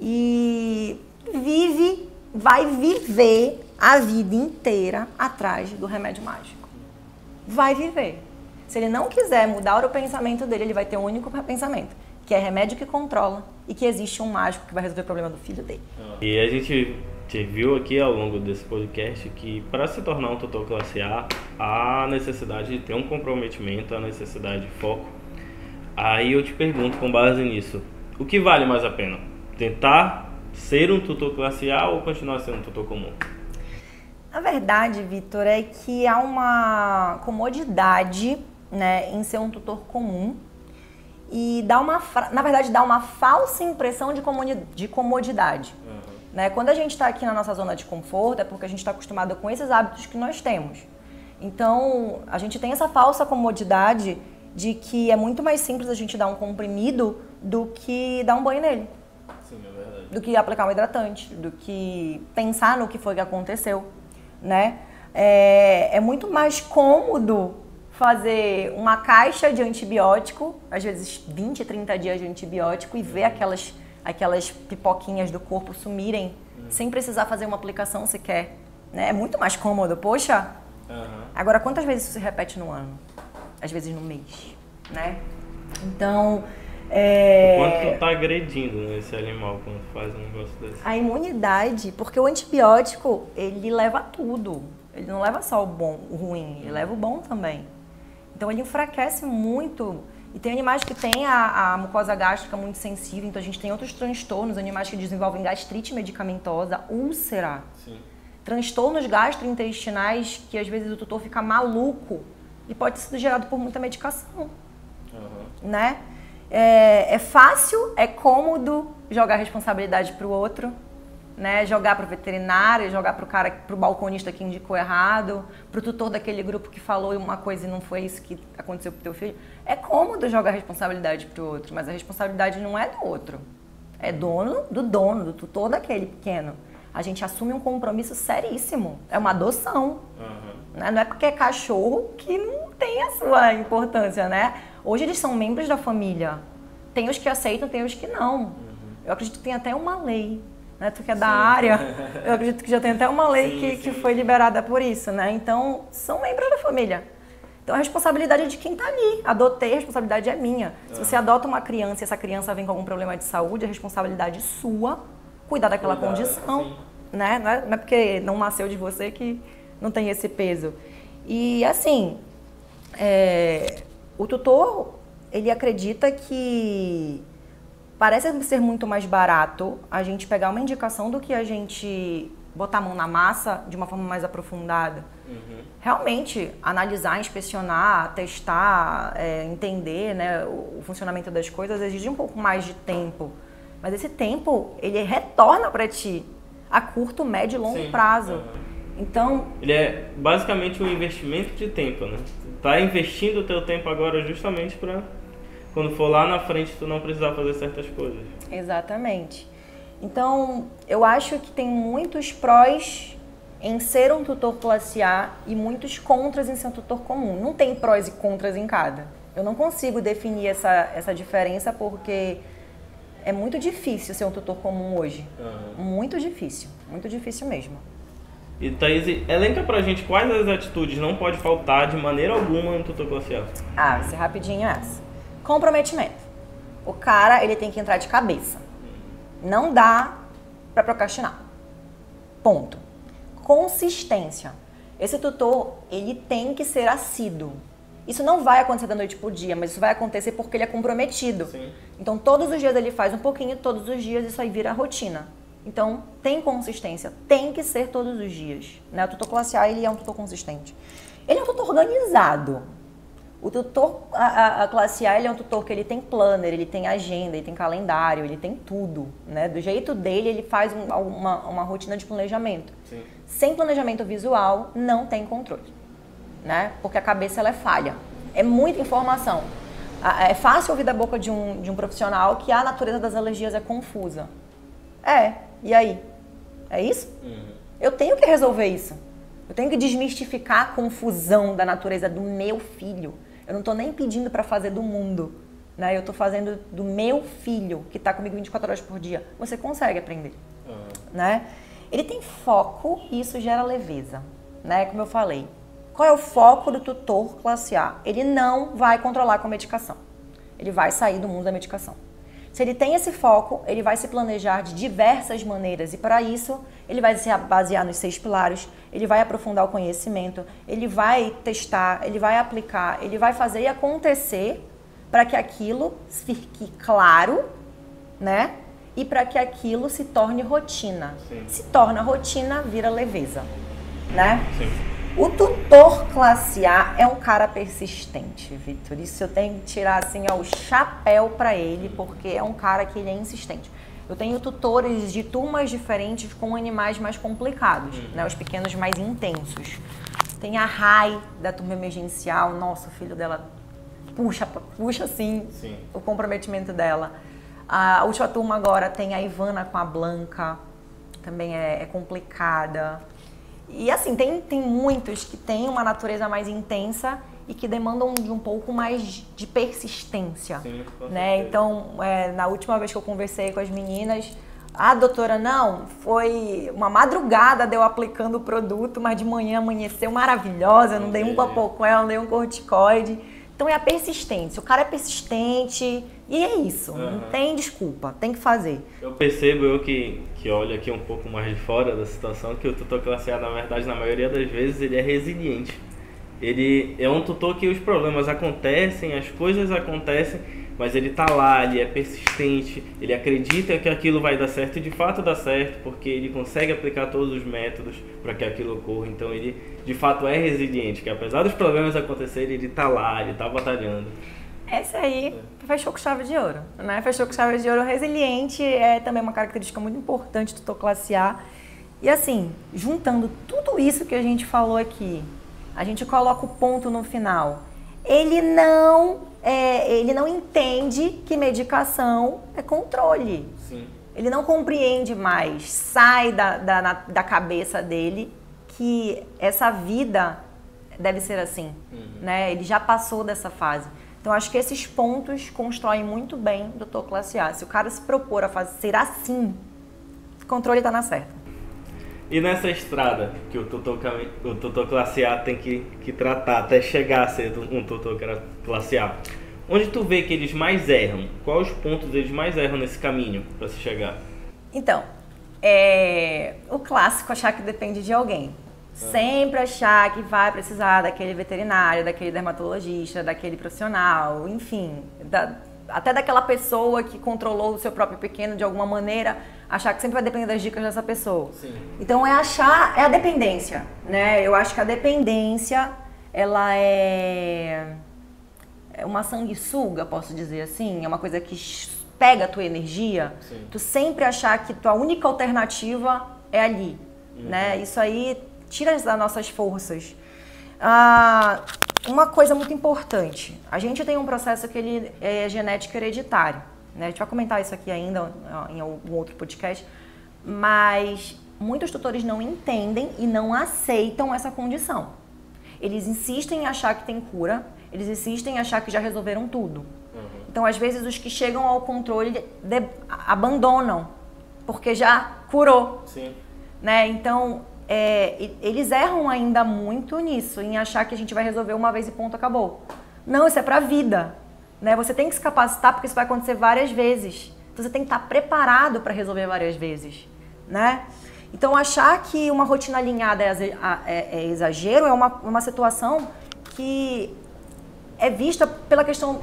A: E vive, vai viver a vida inteira atrás do remédio mágico. Vai viver. Se ele não quiser mudar o pensamento dele, ele vai ter um único pensamento, que é remédio que controla e que existe um mágico que vai resolver o problema do filho dele.
B: E a gente te viu aqui ao longo desse podcast que para se tornar um tutor classe A, há necessidade de ter um comprometimento, a necessidade de foco. Aí eu te pergunto, com base nisso, o que vale mais a pena? Tentar ser um tutor classe A ou continuar sendo um tutor comum?
A: A verdade, Vitor, é que há uma comodidade né, em ser um tutor comum e dá uma, na verdade, dá uma falsa impressão de, de comodidade. Né? Quando a gente está aqui na nossa zona de conforto, é porque a gente está acostumado com esses hábitos que nós temos. Então, a gente tem essa falsa comodidade de que é muito mais simples a gente dar um comprimido do que dar um banho nele
B: Sim, é verdade.
A: do que aplicar um hidratante, do que pensar no que foi que aconteceu, né? É, é muito mais cômodo fazer uma caixa de antibiótico, às vezes 20, 30 dias de antibiótico e ver aquelas, aquelas pipoquinhas do corpo sumirem sem precisar fazer uma aplicação sequer. Né? É muito mais cômodo. Poxa,
B: Aham.
A: Agora, quantas vezes isso se repete no ano? Às vezes no mês, né? Então, é...
B: Quanto tu tá agredindo né, esse animal quando faz um negócio desse?
A: a imunidade, porque o antibiótico, ele leva tudo. Ele não leva só o bom, o ruim, ele leva o bom também. Então ele enfraquece muito. E tem animais que têm a, a mucosa gástrica muito sensível, então a gente tem outros transtornos, animais que desenvolvem gastrite medicamentosa, úlcera,
B: Sim.
A: transtornos gastrointestinais que às vezes o tutor fica maluco e pode sido gerado por muita medicação
B: Aham.
A: né? É, é fácil, é cômodo jogar a responsabilidade para o outro, né? Jogar para o veterinário, jogar para o cara, para o balconista que indicou errado, para o tutor daquele grupo que falou uma coisa e não foi isso que aconteceu com o teu filho. É cômodo jogar a responsabilidade para o outro, mas a responsabilidade não é do outro. É dono do dono, do tutor daquele pequeno. A gente assume um compromisso seríssimo. É uma adoção.
B: Aham.
A: Né? Não é porque é cachorro que não tem a sua importância, né? Hoje eles são membros da família. Tem os que aceitam, tem os que não. Eu acredito que tem até uma lei, né? Tu que é da área, eu acredito que já tem até uma lei
B: Sim,
A: que, que
B: sim.
A: foi liberada por isso, né? Então, são membros da família. Então, a responsabilidade é de quem tá ali. Adotei, a responsabilidade é minha. Se você adota uma criança e essa criança vem com algum problema de saúde, a responsabilidade é sua cuidar daquela
B: Cuidar,
A: condição
B: sim.
A: né? Não é, não é porque não nasceu de você que não tem esse peso. E assim, é, o tutor ele acredita que parece ser muito mais barato a gente pegar uma indicação do que a gente botar a mão na massa de uma forma mais aprofundada. Realmente, analisar, inspecionar, testar, é, entender né, o, o funcionamento das coisas exige um pouco mais de tempo. Mas esse tempo, ele retorna para ti a curto, médio e longo
B: Sim.
A: prazo.
B: Aham.
A: Então,
B: Ele é basicamente um investimento de tempo, né? Tá investindo o teu tempo agora justamente para quando for lá na frente tu não precisar fazer certas coisas.
A: Exatamente. Então, eu acho que tem muitos prós em ser um tutor classe A e muitos contras em ser um tutor comum. Não tem prós e contras em cada. Eu não consigo definir essa, essa diferença porque é muito difícil ser um tutor comum hoje. Muito difícil, muito difícil mesmo.
B: E Thaís, elenca pra gente quais as atitudes não pode faltar de maneira alguma no tutor A.
A: Ah, vai ser rapidinho essa. Comprometimento. O cara, ele tem que entrar de cabeça. Não dá pra procrastinar. Ponto. Consistência. Esse tutor, ele tem que ser assíduo. Isso não vai acontecer da noite pro dia, mas isso vai acontecer porque ele é comprometido.
B: Sim.
A: Então, todos os dias ele faz um pouquinho, todos os dias isso aí vira rotina. Então, tem consistência. Tem que ser todos os dias. Né? O tutor classe A, ele é um tutor consistente. Ele é um tutor organizado. O tutor, a, a- a classe A, ele é um tutor que ele tem planner, ele tem agenda, ele tem calendário, ele tem tudo, né? Do jeito dele, ele faz um- uma, uma rotina de planejamento.
B: Sim.
A: Sem planejamento visual, não tem controle. né? Porque a cabeça ela é falha. É muita informação. É fácil ouvir da boca de um, de um profissional que a natureza das alergias é confusa. É, e aí? É isso? Eu tenho que resolver isso. Eu tenho que desmistificar a confusão da natureza do meu filho. Eu não estou nem pedindo para fazer do mundo. Né? Eu estou fazendo do meu filho, que está comigo 24 horas por dia. Você consegue aprender. Né? Ele tem foco e isso gera leveza. Né? Como eu falei. Qual é o foco do tutor classe A? Ele não vai controlar com medicação. Ele vai sair do mundo da medicação. Se ele tem esse foco, ele vai se planejar de diversas maneiras e para isso ele vai se basear nos seis pilares, ele vai aprofundar o conhecimento, ele vai testar, ele vai aplicar, ele vai fazer acontecer para que aquilo fique claro, né? E para que aquilo se torne rotina.
B: Sim.
A: Se torna rotina, vira leveza, né?
B: Sim.
A: O tutor classe A é um cara persistente, Vitor. Isso eu tenho que tirar assim ó, o chapéu para ele, porque é um cara que ele é insistente. Eu tenho tutores de turmas diferentes com animais mais complicados, né? Os pequenos mais intensos. Tem a Rai da turma emergencial, nossa, o filho dela puxa, puxa assim
B: Sim.
A: o comprometimento dela. A última turma agora tem a Ivana com a Blanca, também é, é complicada. E assim, tem, tem muitos que têm uma natureza mais intensa e que demandam de um pouco mais de persistência.
B: Sim,
A: né? Então, é, na última vez que eu conversei com as meninas, a doutora, não, foi uma madrugada deu aplicando o produto, mas de manhã amanheceu maravilhosa, eu não dei um papoquel, não dei um corticoide. Então é a persistência. O cara é persistente e é isso. Não
B: Aham.
A: tem desculpa, tem que fazer.
B: Eu percebo, eu que, que olho aqui um pouco mais de fora da situação, que o tutor classe A, na verdade, na maioria das vezes, ele é resiliente. Ele é um tutor que os problemas acontecem, as coisas acontecem, mas ele tá lá, ele é persistente, ele acredita que aquilo vai dar certo e de fato dá certo, porque ele consegue aplicar todos os métodos para que aquilo ocorra. Então ele de fato é resiliente, que apesar dos problemas acontecerem, ele tá lá, ele tá batalhando.
A: Essa aí fechou com chave de ouro, né? Fechou com chave de ouro. Resiliente é também uma característica muito importante do tutor classe A. E assim, juntando tudo isso que a gente falou aqui, a gente coloca o ponto no final. Ele não, é, ele não entende que medicação é controle.
B: Sim.
A: Ele não compreende mais, sai da, da, da cabeça dele que essa vida deve ser assim, né? Ele já passou dessa fase. Então acho que esses pontos constroem muito bem o doutor classe A. Se o cara se propor a fazer ser assim, o controle está na certa.
B: E nessa estrada que o tutor, o tutor classe A tem que, que tratar até chegar a ser um tutor classe A, onde tu vê que eles mais erram? Quais os pontos eles mais erram nesse caminho para se chegar?
A: Então, é, o clássico achar que depende de alguém. Sempre achar que vai precisar daquele veterinário, daquele dermatologista, daquele profissional, enfim, da- até daquela pessoa que controlou o seu próprio pequeno de alguma maneira, achar que sempre vai depender das dicas dessa pessoa.
B: Sim.
A: Então é achar, é a dependência, né? Eu acho que a dependência, ela é é uma sanguessuga, posso dizer assim, é uma coisa que pega a tua energia,
B: Sim.
A: tu sempre achar que tua única alternativa é ali, né? Isso aí tira das nossas forças. Ah, uma coisa muito importante, a gente tem um processo que ele é genético hereditário, né? A gente vai comentar isso aqui ainda em algum outro podcast, mas muitos tutores não entendem e não aceitam essa condição. Eles insistem em achar que tem cura, eles insistem em achar que já resolveram tudo. Então, às vezes, os que chegam ao controle abandonam, porque já curou,
B: Sim.
A: né? Então, é, eles erram ainda muito nisso, em achar que a gente vai resolver uma vez e ponto, acabou. Não, isso é pra vida, né? Você tem que se capacitar porque isso vai acontecer várias vezes. Então, você tem que estar preparado para resolver várias vezes, né? Então, achar que uma rotina alinhada é, é- é exagero é uma, uma situação que é vista pela questão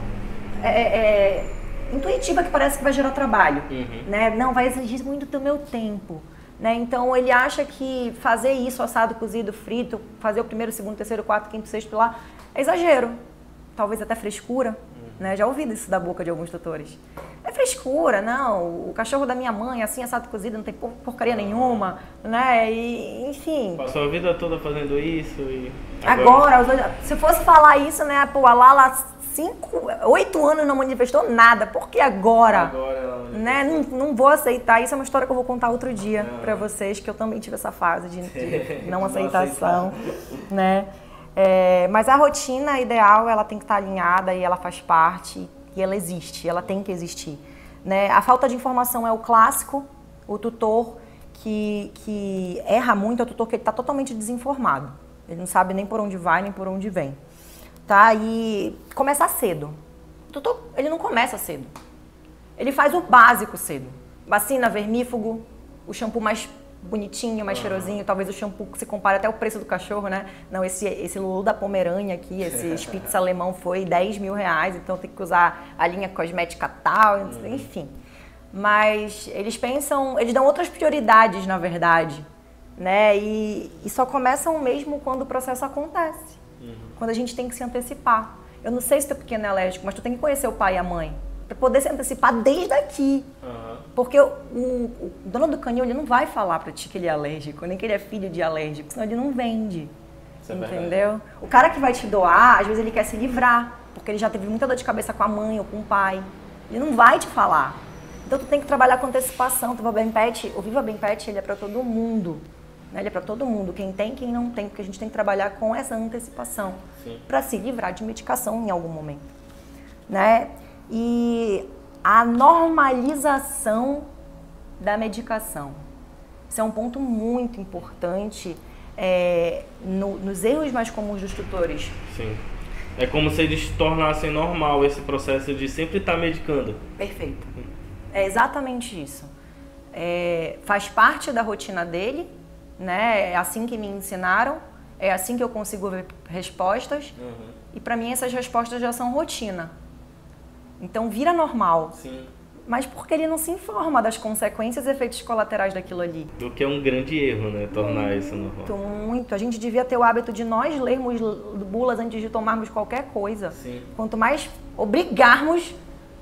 A: é, é, é, intuitiva que parece que vai gerar trabalho,
B: Uhum.
A: né? Não, vai exigir muito do meu tempo, né? Então ele acha que fazer isso assado, cozido, frito, fazer o primeiro, segundo, terceiro, quarto, quinto, sexto lá é exagero, talvez até frescura, né? Já ouvi isso da boca de alguns tutores. É frescura, não. O cachorro da minha mãe, assim, assado cozido, não tem por- porcaria nenhuma, né? E, enfim.
B: Passou a vida toda fazendo isso e.
A: Agora, dois- se eu fosse falar isso, né, pô, a Lala, cinco, oito anos não manifestou nada, por que agora?
B: Agora ela.
A: Né? Não, não vou aceitar. Isso é uma história que eu vou contar outro dia pra vocês, que eu também tive essa fase de, de não
B: Não
A: aceitação, né? É, mas a rotina ideal, ela tem que estar alinhada e ela faz parte e ela existe, ela tem que existir. Né? A falta de informação é o clássico, o tutor que, que erra muito é o tutor que está totalmente desinformado. Ele não sabe nem por onde vai, nem por onde vem. Tá? E começar cedo. O ele não começa cedo. Ele faz o básico cedo. Vacina, vermífugo, o shampoo mais bonitinho, mais cheirosinho, talvez o shampoo que se compare até o preço do cachorro, né? Não, esse, esse Lulu da Pomerânia aqui, esse Spitz alemão foi 10 mil reais, então tem que usar a linha cosmética tal, enfim. Mas eles pensam, eles dão outras prioridades, na verdade, né? E, e só começam mesmo quando o processo acontece. Quando a gente tem que se antecipar. Eu não sei se teu pequeno é alérgico, mas tu tem que conhecer o pai e a mãe. Pra poder se antecipar desde aqui.
B: Aham.
A: Porque o, o- o dono do canil ele não vai falar pra ti que ele é alérgico, nem que ele é filho de alérgico, senão ele não vende.
B: Isso é
A: entendeu? O cara que vai te doar, às vezes ele quer se livrar, porque ele já teve muita dor de cabeça com a mãe ou com o pai. Ele não vai te falar. Então tu tem que trabalhar com antecipação. O Viva Bem Pet, o Viva Bem Pet, ele é pra todo mundo. Né? Ele é pra todo mundo, quem tem, quem não tem, porque a gente tem que trabalhar com essa antecipação para se livrar de medicação em algum momento, né? E a normalização da medicação. Isso é um ponto muito importante é, no- nos erros mais comuns dos tutores.
B: Sim. É como se eles tornassem normal esse processo de sempre estar medicando.
A: Perfeito. É exatamente isso. É, faz parte da rotina dele, né? É assim que me ensinaram, é assim que eu consigo ver respostas. E para mim essas respostas já são rotina. Então vira normal.
B: Sim.
A: Mas porque ele não se informa das consequências e efeitos colaterais daquilo ali.
B: O que é um grande erro, né? Tornar isso normal.
A: Muito, muito. A gente devia ter o hábito de nós lermos bulas antes de tomarmos qualquer coisa.
B: Sim.
A: Quanto mais obrigarmos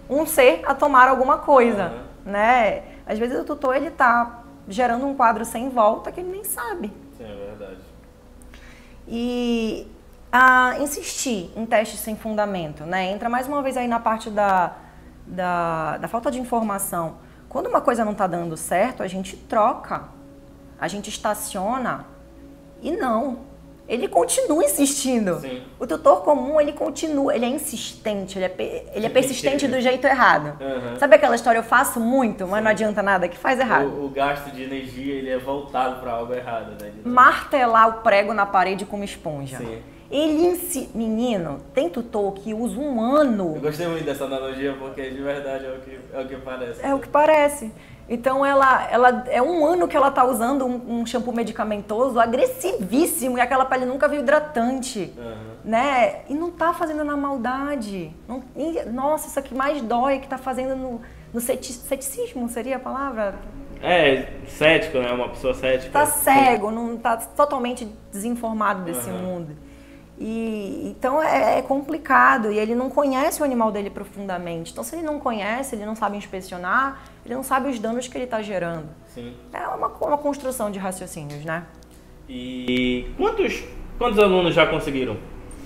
A: um ser a tomar alguma coisa,
B: Aham.
A: né? Às vezes o tutor ele tá gerando um quadro sem volta que ele nem sabe.
B: Sim, é verdade.
A: E a insistir em testes sem fundamento, né? Entra mais uma vez aí na parte da, da, da falta de informação. Quando uma coisa não está dando certo, a gente troca, a gente estaciona e não. Ele continua insistindo.
B: Sim.
A: O tutor comum, ele continua, ele é insistente, ele é, pe- ele é persistente do jeito errado.
B: Aham.
A: Sabe aquela história, eu faço muito, mas não adianta nada, que faz errado?
B: O, o gasto de energia ele é voltado para algo errado, né?
A: Martelar o prego na parede com uma esponja.
B: Sim.
A: Ele ensi... Menino, tem tutor que usa um
B: Eu
A: ano.
B: gostei muito dessa analogia porque de verdade é o que, é o que parece.
A: É o que parece. Então ela, ela é um ano que ela tá usando um, um shampoo medicamentoso agressivíssimo e aquela pele nunca viu hidratante.
B: Aham.
A: Né? E não tá fazendo na maldade. Não- e, nossa, isso aqui mais dói que tá fazendo no, no ceti- ceticismo, seria a palavra?
B: É, cético, né? Uma pessoa cética.
A: tá cego, não tá totalmente desinformado desse
B: Aham.
A: mundo. E então é, é complicado e ele não conhece o animal dele profundamente. Então se ele não conhece, ele não sabe inspecionar, ele não sabe os danos que ele está gerando.
B: Sim.
A: É uma, uma construção de raciocínios, né?
B: E quantos, quantos alunos já conseguiram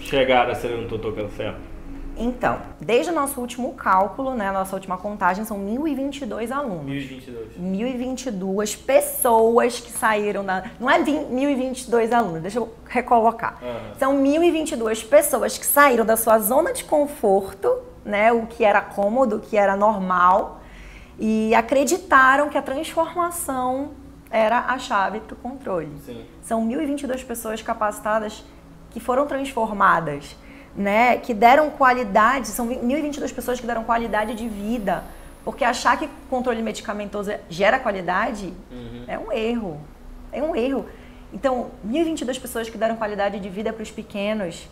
B: chegar a ser um tutor certo?
A: Então, desde o nosso último cálculo, né, nossa última contagem, são 1.022 alunos.
B: 1022.
A: 1.022 pessoas que saíram da. Não é 20 1.022 alunos, deixa eu recolocar.
B: Aham.
A: São 1.022 pessoas que saíram da sua zona de conforto, né, o que era cômodo, o que era normal, e acreditaram que a transformação era a chave para o controle.
B: Sim.
A: São 1.022 pessoas capacitadas que foram transformadas, né? Que deram qualidade, são 1.022 pessoas que deram qualidade de vida. Porque achar que controle medicamentoso gera qualidade é um erro. É um erro. Então, 1.022 pessoas que deram qualidade de vida para os pequenos.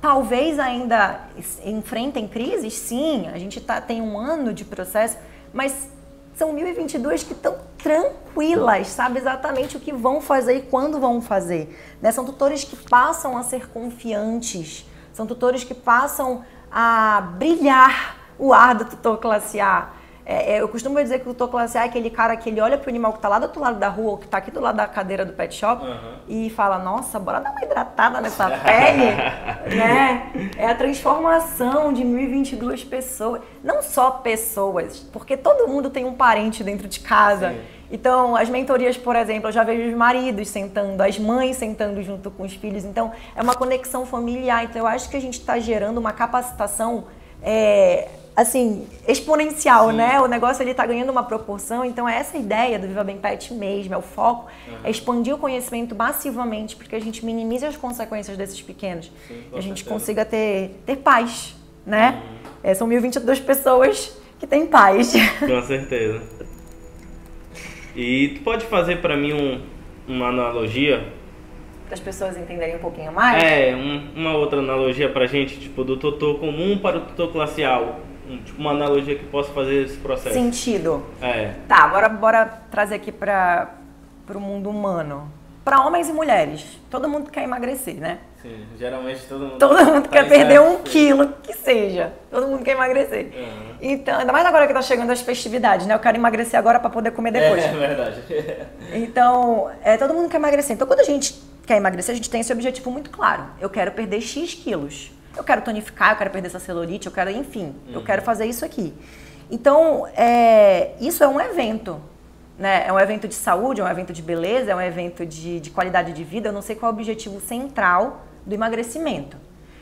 A: Talvez ainda enfrentem crises, sim. A gente tá, tem um ano de processo, mas são 1.022 que estão tranquilas, sabe exatamente o que vão fazer e quando vão fazer. né? São tutores que passam a ser confiantes, são tutores que passam a brilhar o ar do tutor classe A. É, é, eu costumo dizer que o tutor classe A é aquele cara que ele olha pro animal que tá lá do outro lado da rua, ou que tá aqui do lado da cadeira do pet shop,
B: Aham.
A: e fala, nossa, bora dar uma hidratada nessa pele, né? É a transformação de 1022 pessoas. Não só pessoas, porque todo mundo tem um parente dentro de casa.
B: Sim.
A: Então, as mentorias, por exemplo, eu já vejo os maridos sentando, as mães sentando junto com os filhos. Então, é uma conexão familiar. Então, eu acho que a gente está gerando uma capacitação, é, assim, exponencial,
B: Sim.
A: né? O negócio ele está ganhando uma proporção. Então, é essa ideia do Viva Bem Pet mesmo, é o foco, é expandir o conhecimento massivamente, porque a gente minimize as consequências desses pequenos.
B: Sim,
A: e a gente
B: certeza.
A: consiga ter, ter paz, né? É, são 1022 pessoas que têm paz.
B: Com certeza. E tu pode fazer pra mim um- uma analogia?
A: Para as pessoas entenderem um pouquinho mais.
B: É, um- uma outra analogia pra gente, tipo, do tutor comum para o tutor classe A. Um- tipo, uma analogia que possa fazer esse processo.
A: Sentido.
B: É.
A: Tá, agora bora trazer aqui para o mundo humano. Para homens e mulheres. Todo mundo quer emagrecer, né?
B: Sim, geralmente todo mundo.
A: Todo mundo
B: tá
A: quer perder um quilo, que seja. Todo mundo quer emagrecer.
B: Aham.
A: Então, ainda mais agora que tá chegando as festividades, né? Eu quero emagrecer agora para poder comer depois.
B: É, é verdade.
A: Então, é, todo mundo quer emagrecer. Então, quando a gente quer emagrecer, a gente tem esse objetivo muito claro. Eu quero perder X quilos. Eu quero tonificar, eu quero perder essa celulite, eu quero, enfim, eu quero fazer isso aqui. Então, é, isso é um evento. Né? É um evento de saúde, é um evento de beleza, é um evento de, de qualidade de vida. Eu não sei qual é o objetivo central do emagrecimento.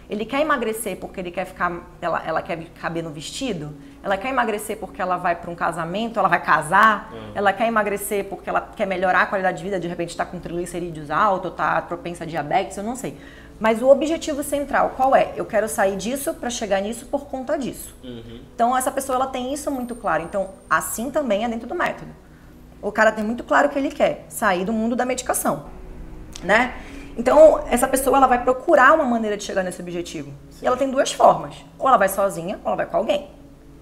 A: Ele quer emagrecer porque ele quer ficar, ela, ela quer caber no vestido? Ela quer emagrecer porque ela vai para um casamento, ela vai casar? Ela quer emagrecer porque ela quer melhorar a qualidade de vida, de repente está com triglicerídeos alto, está propensa a diabetes, eu não sei. Mas o objetivo central qual é? Eu quero sair disso para chegar nisso por conta disso.
B: Uhum.
A: Então essa pessoa ela tem isso muito claro. Então assim também é dentro do método. O cara tem muito claro o que ele quer, sair do mundo da medicação, né? Então essa pessoa ela vai procurar uma maneira de chegar nesse objetivo. E ela tem duas formas: ou ela vai sozinha, ou ela vai com alguém.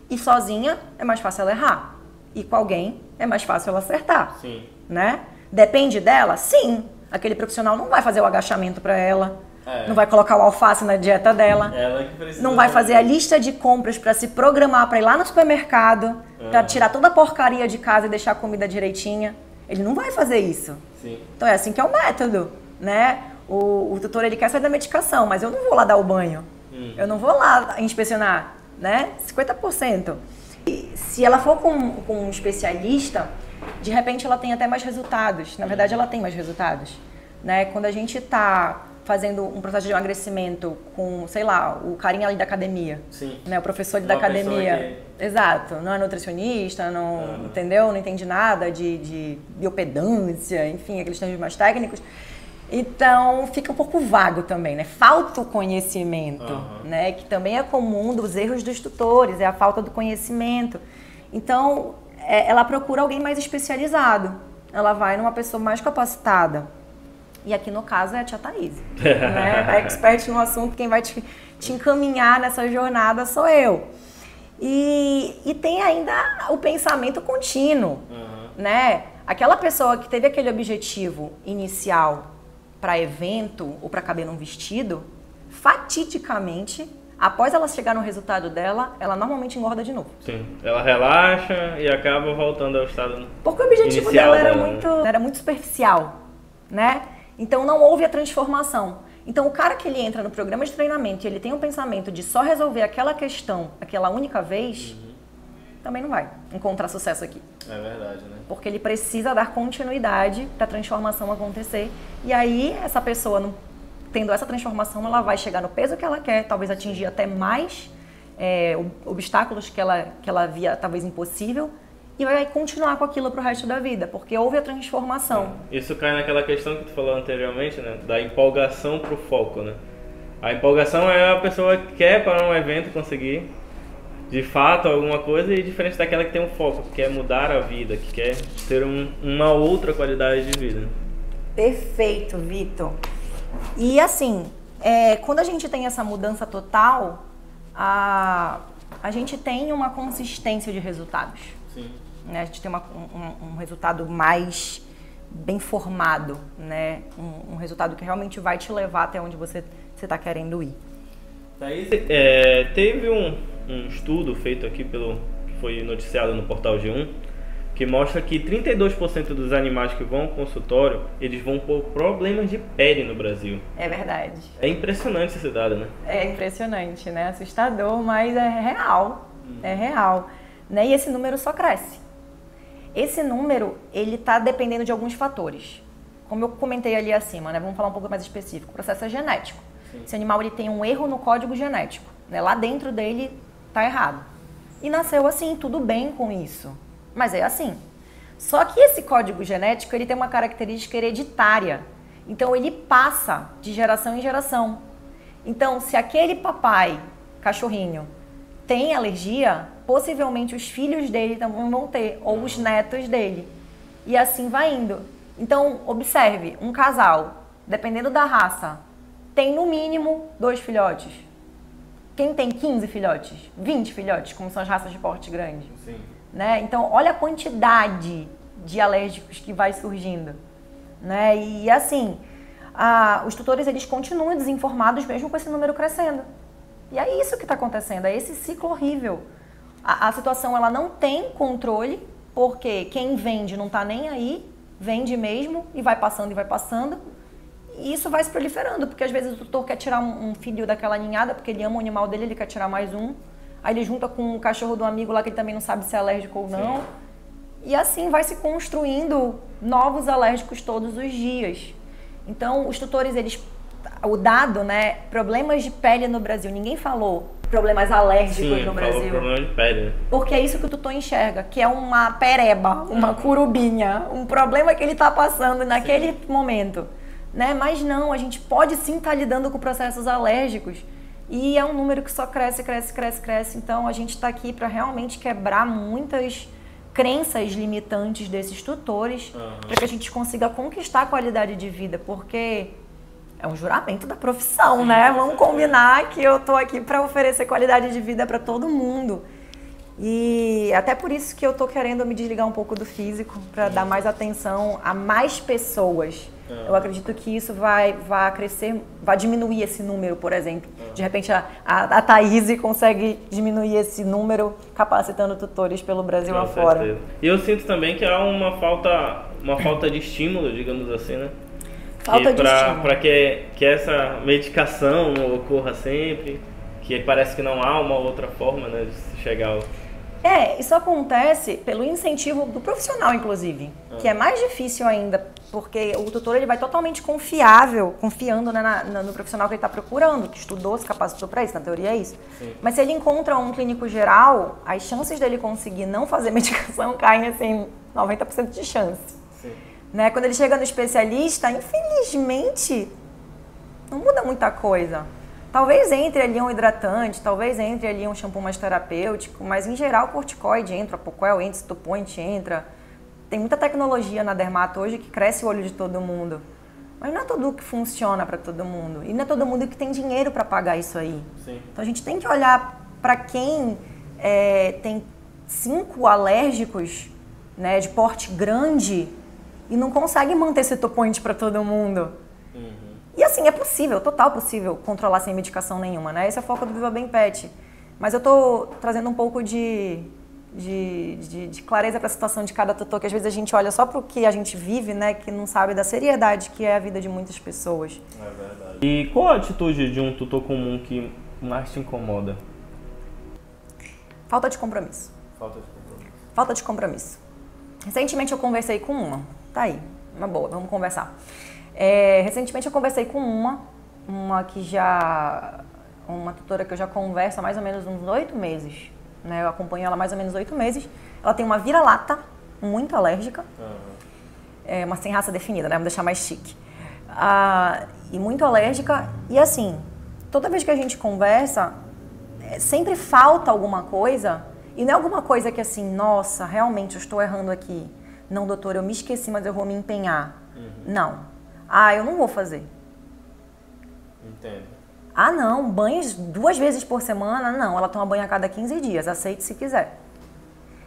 A: E sozinha é mais fácil ela errar, e com alguém é mais fácil ela acertar,
B: Sim.
A: né? Depende dela, sim. Aquele profissional não vai fazer o agachamento para ela,
B: É.
A: não vai colocar o alface na dieta dela
B: Ela que precisa.
A: não vai fazer a lista de compras para se programar para ir lá no supermercado, para
B: Aham.
A: tirar toda a porcaria de casa e deixar a comida direitinha. Ele não vai fazer isso.
B: Sim.
A: Então é assim que é o método, né? O, o tutor ele quer sair da medicação, mas eu não vou lá dar o banho.
B: Hum.
A: Eu não vou lá inspecionar, né? 50%. E se ela for com, com um especialista, de repente ela tem até mais resultados. Na verdade, ela tem mais resultados. Né? Quando a gente está fazendo um processo de emagrecimento com, sei lá, o carinha ali da academia,
B: Sim.
A: né? O professor ali da academia. Exato. Não é nutricionista, não,
B: Aham.
A: entendeu? Não entende nada de, de biopedância, enfim, aqueles termos mais técnicos. Então, fica um pouco vago também, né? Falta o conhecimento,
B: Aham.
A: né? Que também é comum dos erros dos tutores, é a falta do conhecimento. Então, é, ela procura alguém mais especializado. Ela vai numa pessoa mais capacitada. E aqui no caso é a tia Thaís. né? A expert no assunto, quem vai te, te encaminhar nessa jornada sou eu. E, e tem ainda o pensamento contínuo,
B: Aham.
A: né? Aquela pessoa que teve aquele objetivo inicial para evento ou para caber num vestido, fatidicamente, após ela chegar no resultado dela, ela normalmente engorda de novo.
B: Sim. Ela relaxa e acaba voltando ao estado.
A: Porque o objetivo dela era
B: dela, né?
A: muito, era muito superficial, né? Então não houve a transformação. Então o cara que ele entra no programa de treinamento e ele tem um pensamento de só resolver aquela questão, aquela única vez,
B: Uhum.
A: também não vai encontrar sucesso aqui.
B: É verdade, né?
A: Porque ele precisa dar continuidade para a transformação acontecer. E aí essa pessoa, não- tendo essa transformação, ela vai chegar no peso que ela quer, talvez atingir até mais é, ob- obstáculos que ela, que ela via talvez impossível, e vai continuar com aquilo pro resto da vida, porque houve a transformação.
B: Isso cai naquela questão que tu falou anteriormente, né? Da empolgação pro foco, né? A empolgação é a pessoa que quer para um evento conseguir de fato alguma coisa e diferente daquela que tem um foco, que quer mudar a vida, que quer ter um- uma outra qualidade de vida.
A: Perfeito, Vitor. E assim, é, quando a gente tem essa mudança total, a, a gente tem uma consistência de resultados.
B: Sim.
A: Né? A gente tem uma- um, um resultado mais bem formado, né? Um, um resultado que realmente vai te levar até onde você está querendo ir.
B: Daí é, teve um, um estudo feito aqui pelo que foi noticiado no portal G1, que mostra que 32% dos animais que vão ao consultório, eles vão por problemas de pele no Brasil.
A: É verdade.
B: É impressionante esse dado, né?
A: É impressionante, né? Assustador, mas é real. É real. Né? E esse número só cresce. Esse número, ele está dependendo de alguns fatores. Como eu comentei ali acima, né? Vamos falar um pouco mais específico. O processo é genético. Esse animal ele tem um erro no código genético. Né? Lá dentro dele tá errado. E nasceu assim, tudo bem com isso. Mas é assim. Só que esse código genético ele tem uma característica hereditária. Então ele passa de geração em geração. Então, se aquele papai, cachorrinho, tem alergia, possivelmente os filhos dele também vão ter, ou os netos dele. E assim vai indo. Então, observe, um casal, dependendo da raça, tem no mínimo dois filhotes. Quem tem 15 filhotes, 20 filhotes, como são as raças de porte grande.
B: Sim.
A: Né? Então, olha a quantidade de alérgicos que vai surgindo. Né? E assim, a- os tutores eles continuam desinformados mesmo com esse número crescendo. E é isso que está acontecendo, é esse ciclo horrível. A, a situação ela não tem controle, porque quem vende não está nem aí, vende mesmo e vai passando e vai passando. E isso vai se proliferando, porque às vezes o tutor quer tirar um, um filho daquela ninhada, porque ele ama o animal dele, ele quer tirar mais um. Aí ele junta com o cachorro do amigo lá que ele também não sabe se é alérgico ou não. E assim vai se construindo novos alérgicos todos os dias. Então, os tutores, eles. O dado, né? Problemas de pele no Brasil. Ninguém falou problemas alérgicos
B: Sim,
A: no
B: falou
A: Brasil.
B: problema de pele, né?
A: Porque é isso que o tutor enxerga, que é uma pereba, uma curubinha, um problema que ele está passando naquele momento. Né? Mas não, a gente pode sim estar lidando com processos alérgicos. E é um número que só cresce, cresce, cresce, cresce. Então a gente está aqui para realmente quebrar muitas crenças limitantes desses tutores,
B: Aham.
A: para que a gente consiga conquistar a qualidade de vida, porque é um juramento da profissão, né? Vamos combinar que eu tô aqui para oferecer qualidade de vida para todo mundo. E até por isso que eu tô querendo me desligar um pouco do físico para dar mais atenção a mais pessoas. Eu acredito que isso vai, vai crescer, vai diminuir esse número, por exemplo. De repente a, a, a Thaís consegue diminuir esse número capacitando tutores pelo Brasil
B: Com
A: afora.
B: certeza. E eu sinto também que há uma falta, uma falta de estímulo, digamos assim, né?
A: Falta.
B: Para que, que essa medicação ocorra sempre, que parece que não há uma outra forma né, de se chegar ao...
A: É, isso acontece pelo incentivo do profissional, inclusive, que é mais difícil ainda, porque o tutor ele vai totalmente confiável, confiando né, na- na- no profissional que ele está procurando, que estudou, se capacitou para isso, na teoria é isso.
B: Sim.
A: Mas se ele encontra um clínico geral, as chances dele conseguir não fazer medicação caem assim, 90% de chance. Né? Quando ele chega no especialista, infelizmente, não muda muita coisa. Talvez entre ali um hidratante, talvez entre ali um shampoo mais terapêutico, mas em geral corticoide entra, apoquel entra, citoponte entra. Tem muita tecnologia na dermato hoje que cresce o olho de todo mundo. Mas não é tudo que funciona para todo mundo. E não é todo mundo que tem dinheiro para pagar isso aí.
B: Sim.
A: Então a gente tem que olhar para quem é, tem cinco alérgicos né, de porte grande e não consegue manter citoponte para todo mundo. E assim, é possível, total possível controlar sem medicação nenhuma, né? Esse é o foco do Viva Bem Pet. Mas eu tô trazendo um pouco de, de, de, de clareza para a situação de cada tutor, que às vezes a gente olha só pro que a gente vive, né? Que não sabe da seriedade que é a vida de muitas pessoas.
B: É verdade. E qual a atitude de um tutor comum que mais te incomoda?
A: Falta de compromisso.
B: Falta de compromisso.
A: Falta de compromisso. Recentemente eu conversei com uma. Tá aí, uma boa, vamos conversar. É, recentemente eu conversei com uma, uma que já. Uma tutora que eu já converso há mais ou menos uns oito meses. Né? Eu acompanho ela há mais ou menos oito meses. Ela tem uma vira-lata muito alérgica. É uma sem raça definida, né? Vamos deixar mais chique. Ah, e muito alérgica. E assim, toda vez que a gente conversa, é, sempre falta alguma coisa. E não é alguma coisa que assim, nossa, realmente eu estou errando aqui. Não, doutor, eu me esqueci, mas eu vou me empenhar. Não. Ah, eu não vou fazer.
B: Entendo.
A: Ah, não, banhos duas vezes por semana? Não, ela toma banho a cada 15 dias, aceite se quiser.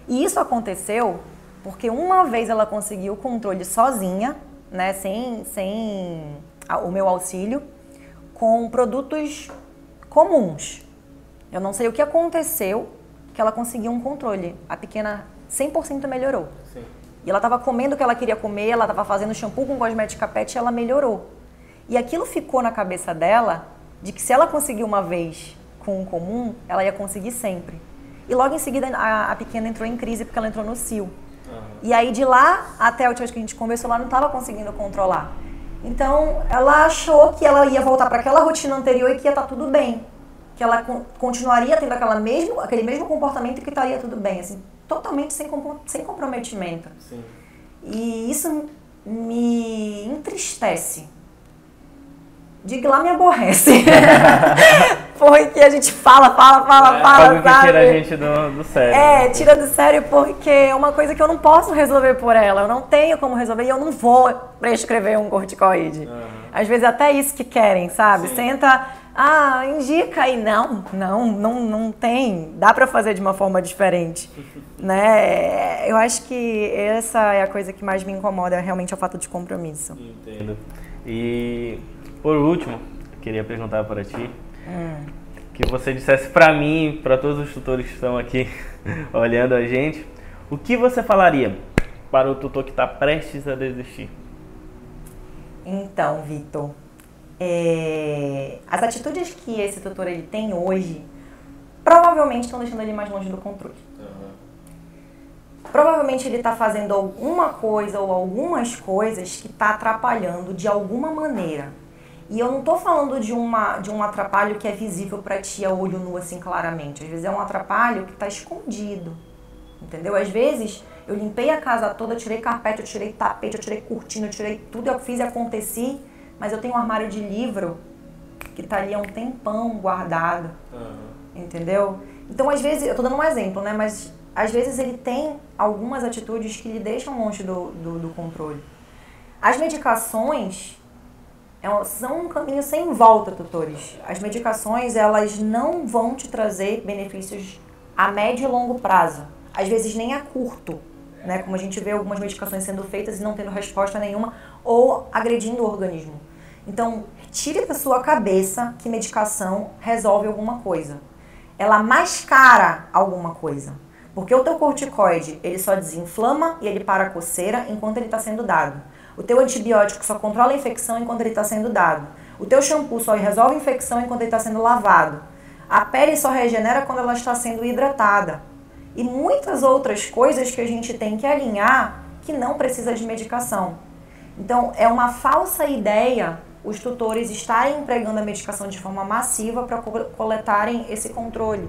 A: E isso aconteceu porque uma vez ela conseguiu o controle sozinha, né, sem, sem o meu auxílio, com produtos comuns. Eu não sei o que aconteceu, que ela conseguiu um controle. A pequena 100% melhorou.
B: Sim.
A: E ela estava comendo o que ela queria comer, ela estava fazendo shampoo com cosmética pet e ela melhorou. E aquilo ficou na cabeça dela de que se ela conseguiu uma vez com o comum, ela ia conseguir sempre. E logo em seguida a, a pequena entrou em crise porque ela entrou no cio. E aí de lá até a última vez que a gente conversou, ela não estava conseguindo controlar. Então ela achou que ela ia voltar para aquela rotina anterior e que ia estar tudo bem. Que ela con- continuaria tendo aquela mesmo, aquele mesmo comportamento e que estaria tudo bem. Assim, totalmente sem, sem comprometimento.
B: Sim.
A: E isso me entristece. Diga lá, me aborrece. porque a gente fala, fala, fala,
B: É
A: fala, sabe?
B: tira a gente do, do sério.
A: É,
B: né?
A: tira do sério porque é uma coisa que eu não posso resolver por ela. Eu não tenho como resolver e eu não vou prescrever um corticoide. Às vezes até isso que querem, sabe?
B: Sim.
A: Senta, ah, indica aí. Não, não, não, não tem. Dá pra fazer de uma forma diferente, né? Eu acho que essa é a coisa que mais me incomoda, realmente é o fato de compromisso.
B: Entendo. E por último, queria perguntar para ti
A: Hum.
B: que você dissesse para mim, para todos os tutores que estão aqui olhando a gente, o que você falaria para o tutor que está prestes a desistir?
A: Então, Vitor, é, as atitudes que esse tutor ele tem hoje provavelmente estão deixando ele mais longe do controle. Provavelmente ele está fazendo alguma coisa ou algumas coisas que está atrapalhando de alguma maneira. E eu não estou falando de, uma, de um atrapalho que é visível para ti a olho nu assim claramente. Às vezes é um atrapalho que está escondido. Entendeu? Às vezes eu limpei a casa toda, eu tirei carpete, eu tirei tapete, eu tirei cortina, eu tirei tudo, eu fiz e aconteci, mas eu tenho um armário de livro que tá ali há um tempão guardado, entendeu? Então, às vezes, eu tô dando um exemplo, né? Mas às vezes ele tem algumas atitudes que lhe deixam longe do, do, do controle. As medicações é são um caminho sem volta, tutores. As medicações, elas não vão te trazer benefícios a médio e longo prazo. Às vezes nem a curto, né? Como a gente vê algumas medicações sendo feitas e não tendo resposta nenhuma ou agredindo o organismo. Então, tire da sua cabeça que medicação resolve alguma coisa. Ela mascara alguma coisa. Porque o teu corticoide, ele só desinflama e ele para a coceira enquanto ele está sendo dado. O teu antibiótico só controla a infecção enquanto ele está sendo dado. O teu shampoo só resolve a infecção enquanto ele está sendo lavado. A pele só regenera quando ela está sendo hidratada. E muitas outras coisas que a gente tem que alinhar que não precisa de medicação. Então, é uma falsa ideia os tutores estarem empregando a medicação de forma massiva para coletarem esse controle.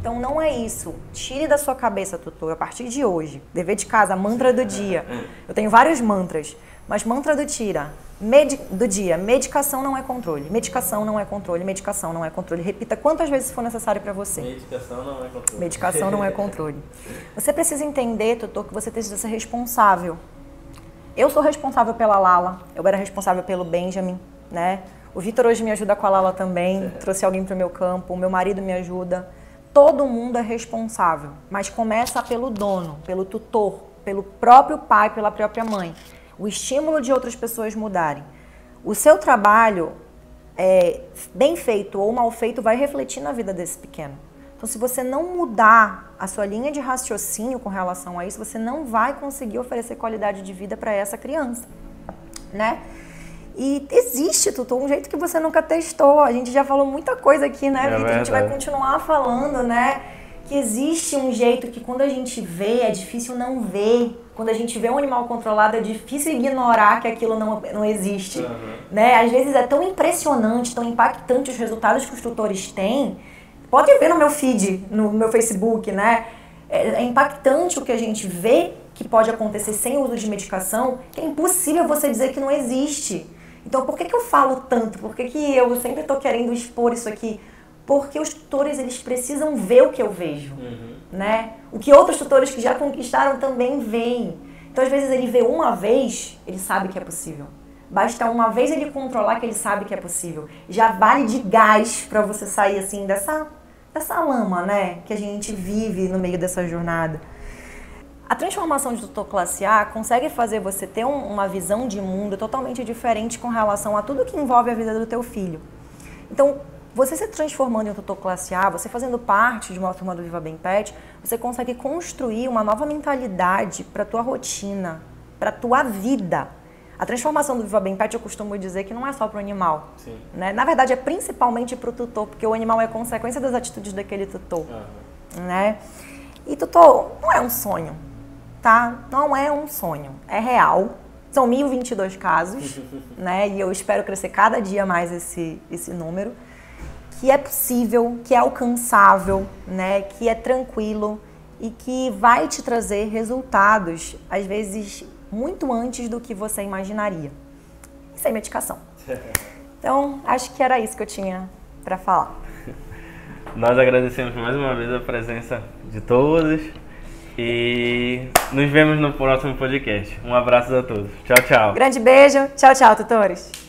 A: Então, não é isso. Tire da sua cabeça, tutor, a partir de hoje. Dever de casa, mantra do dia. Eu tenho vários mantras, mas mantra do tira. Medi do dia, medicação não é controle. Medicação não é controle. Medicação não é controle. Repita quantas vezes for necessário para você.
B: Medicação não é controle.
A: Medicação não é controle. Você precisa entender, tutor, que você precisa ser responsável. Eu sou responsável pela Lala, eu era responsável pelo Benjamin, né? O Vitor hoje me ajuda com a Lala também, trouxe alguém para o meu campo, o meu marido me ajuda. Todo mundo é responsável, mas começa pelo dono, pelo tutor, pelo próprio pai, pela própria mãe. O estímulo de outras pessoas mudarem. O seu trabalho, é, bem feito ou mal feito, vai refletir na vida desse pequeno. Então, se você não mudar a sua linha de raciocínio com relação a isso, você não vai conseguir oferecer qualidade de vida para essa criança, né? E existe, Tutu, um jeito que você nunca testou. A gente já falou muita coisa aqui, né,
B: É
A: Vitor? A gente vai continuar falando, né? Que existe um jeito que quando a gente vê, é difícil não ver. Quando a gente vê um animal controlado, é difícil ignorar que aquilo não, não existe. Né? Às vezes é tão impressionante, tão impactante os resultados que os tutores têm. Pode ver no meu feed, no meu Facebook, né? É, é impactante o que a gente vê que pode acontecer sem o uso de medicação, que é impossível você dizer que não existe. Então, por que, que eu falo tanto? Por que, que eu sempre estou querendo expor isso aqui? Porque os tutores, eles precisam ver o que eu vejo, né? O que outros tutores que já conquistaram também veem. Então, às vezes, ele vê uma vez, ele sabe que é possível. Basta uma vez ele controlar que ele sabe que é possível. Já vale de gás para você sair, assim, dessa, dessa lama, né? Que a gente vive no meio dessa jornada. A transformação de tutor classe A consegue fazer você ter um- uma visão de mundo totalmente diferente com relação a tudo que envolve a vida do teu filho. Então, você se transformando em tutor classe A, você fazendo parte de uma turma do Viva Bem Pet, você consegue construir uma nova mentalidade para tua rotina, para tua vida. A transformação do Viva Bem Pet, eu costumo dizer que não é só para o animal.
B: Sim.
A: Né? Na verdade, é principalmente para o tutor, porque o animal é consequência das atitudes daquele tutor. Né? E tutor, não é um sonho, tá? Não é um sonho, é real. São 1022 casos, né? E eu espero crescer cada dia mais esse, esse número. Que é possível, que é alcançável, né? Que é tranquilo e que vai te trazer resultados, às vezes muito antes do que você imaginaria. E sem medicação. Então, acho que era isso que eu tinha para falar.
B: Nós agradecemos mais uma vez a presença de todos e nos vemos no próximo podcast. Um abraço a todos. Tchau, tchau.
A: Grande beijo. Tchau, tchau, tutores.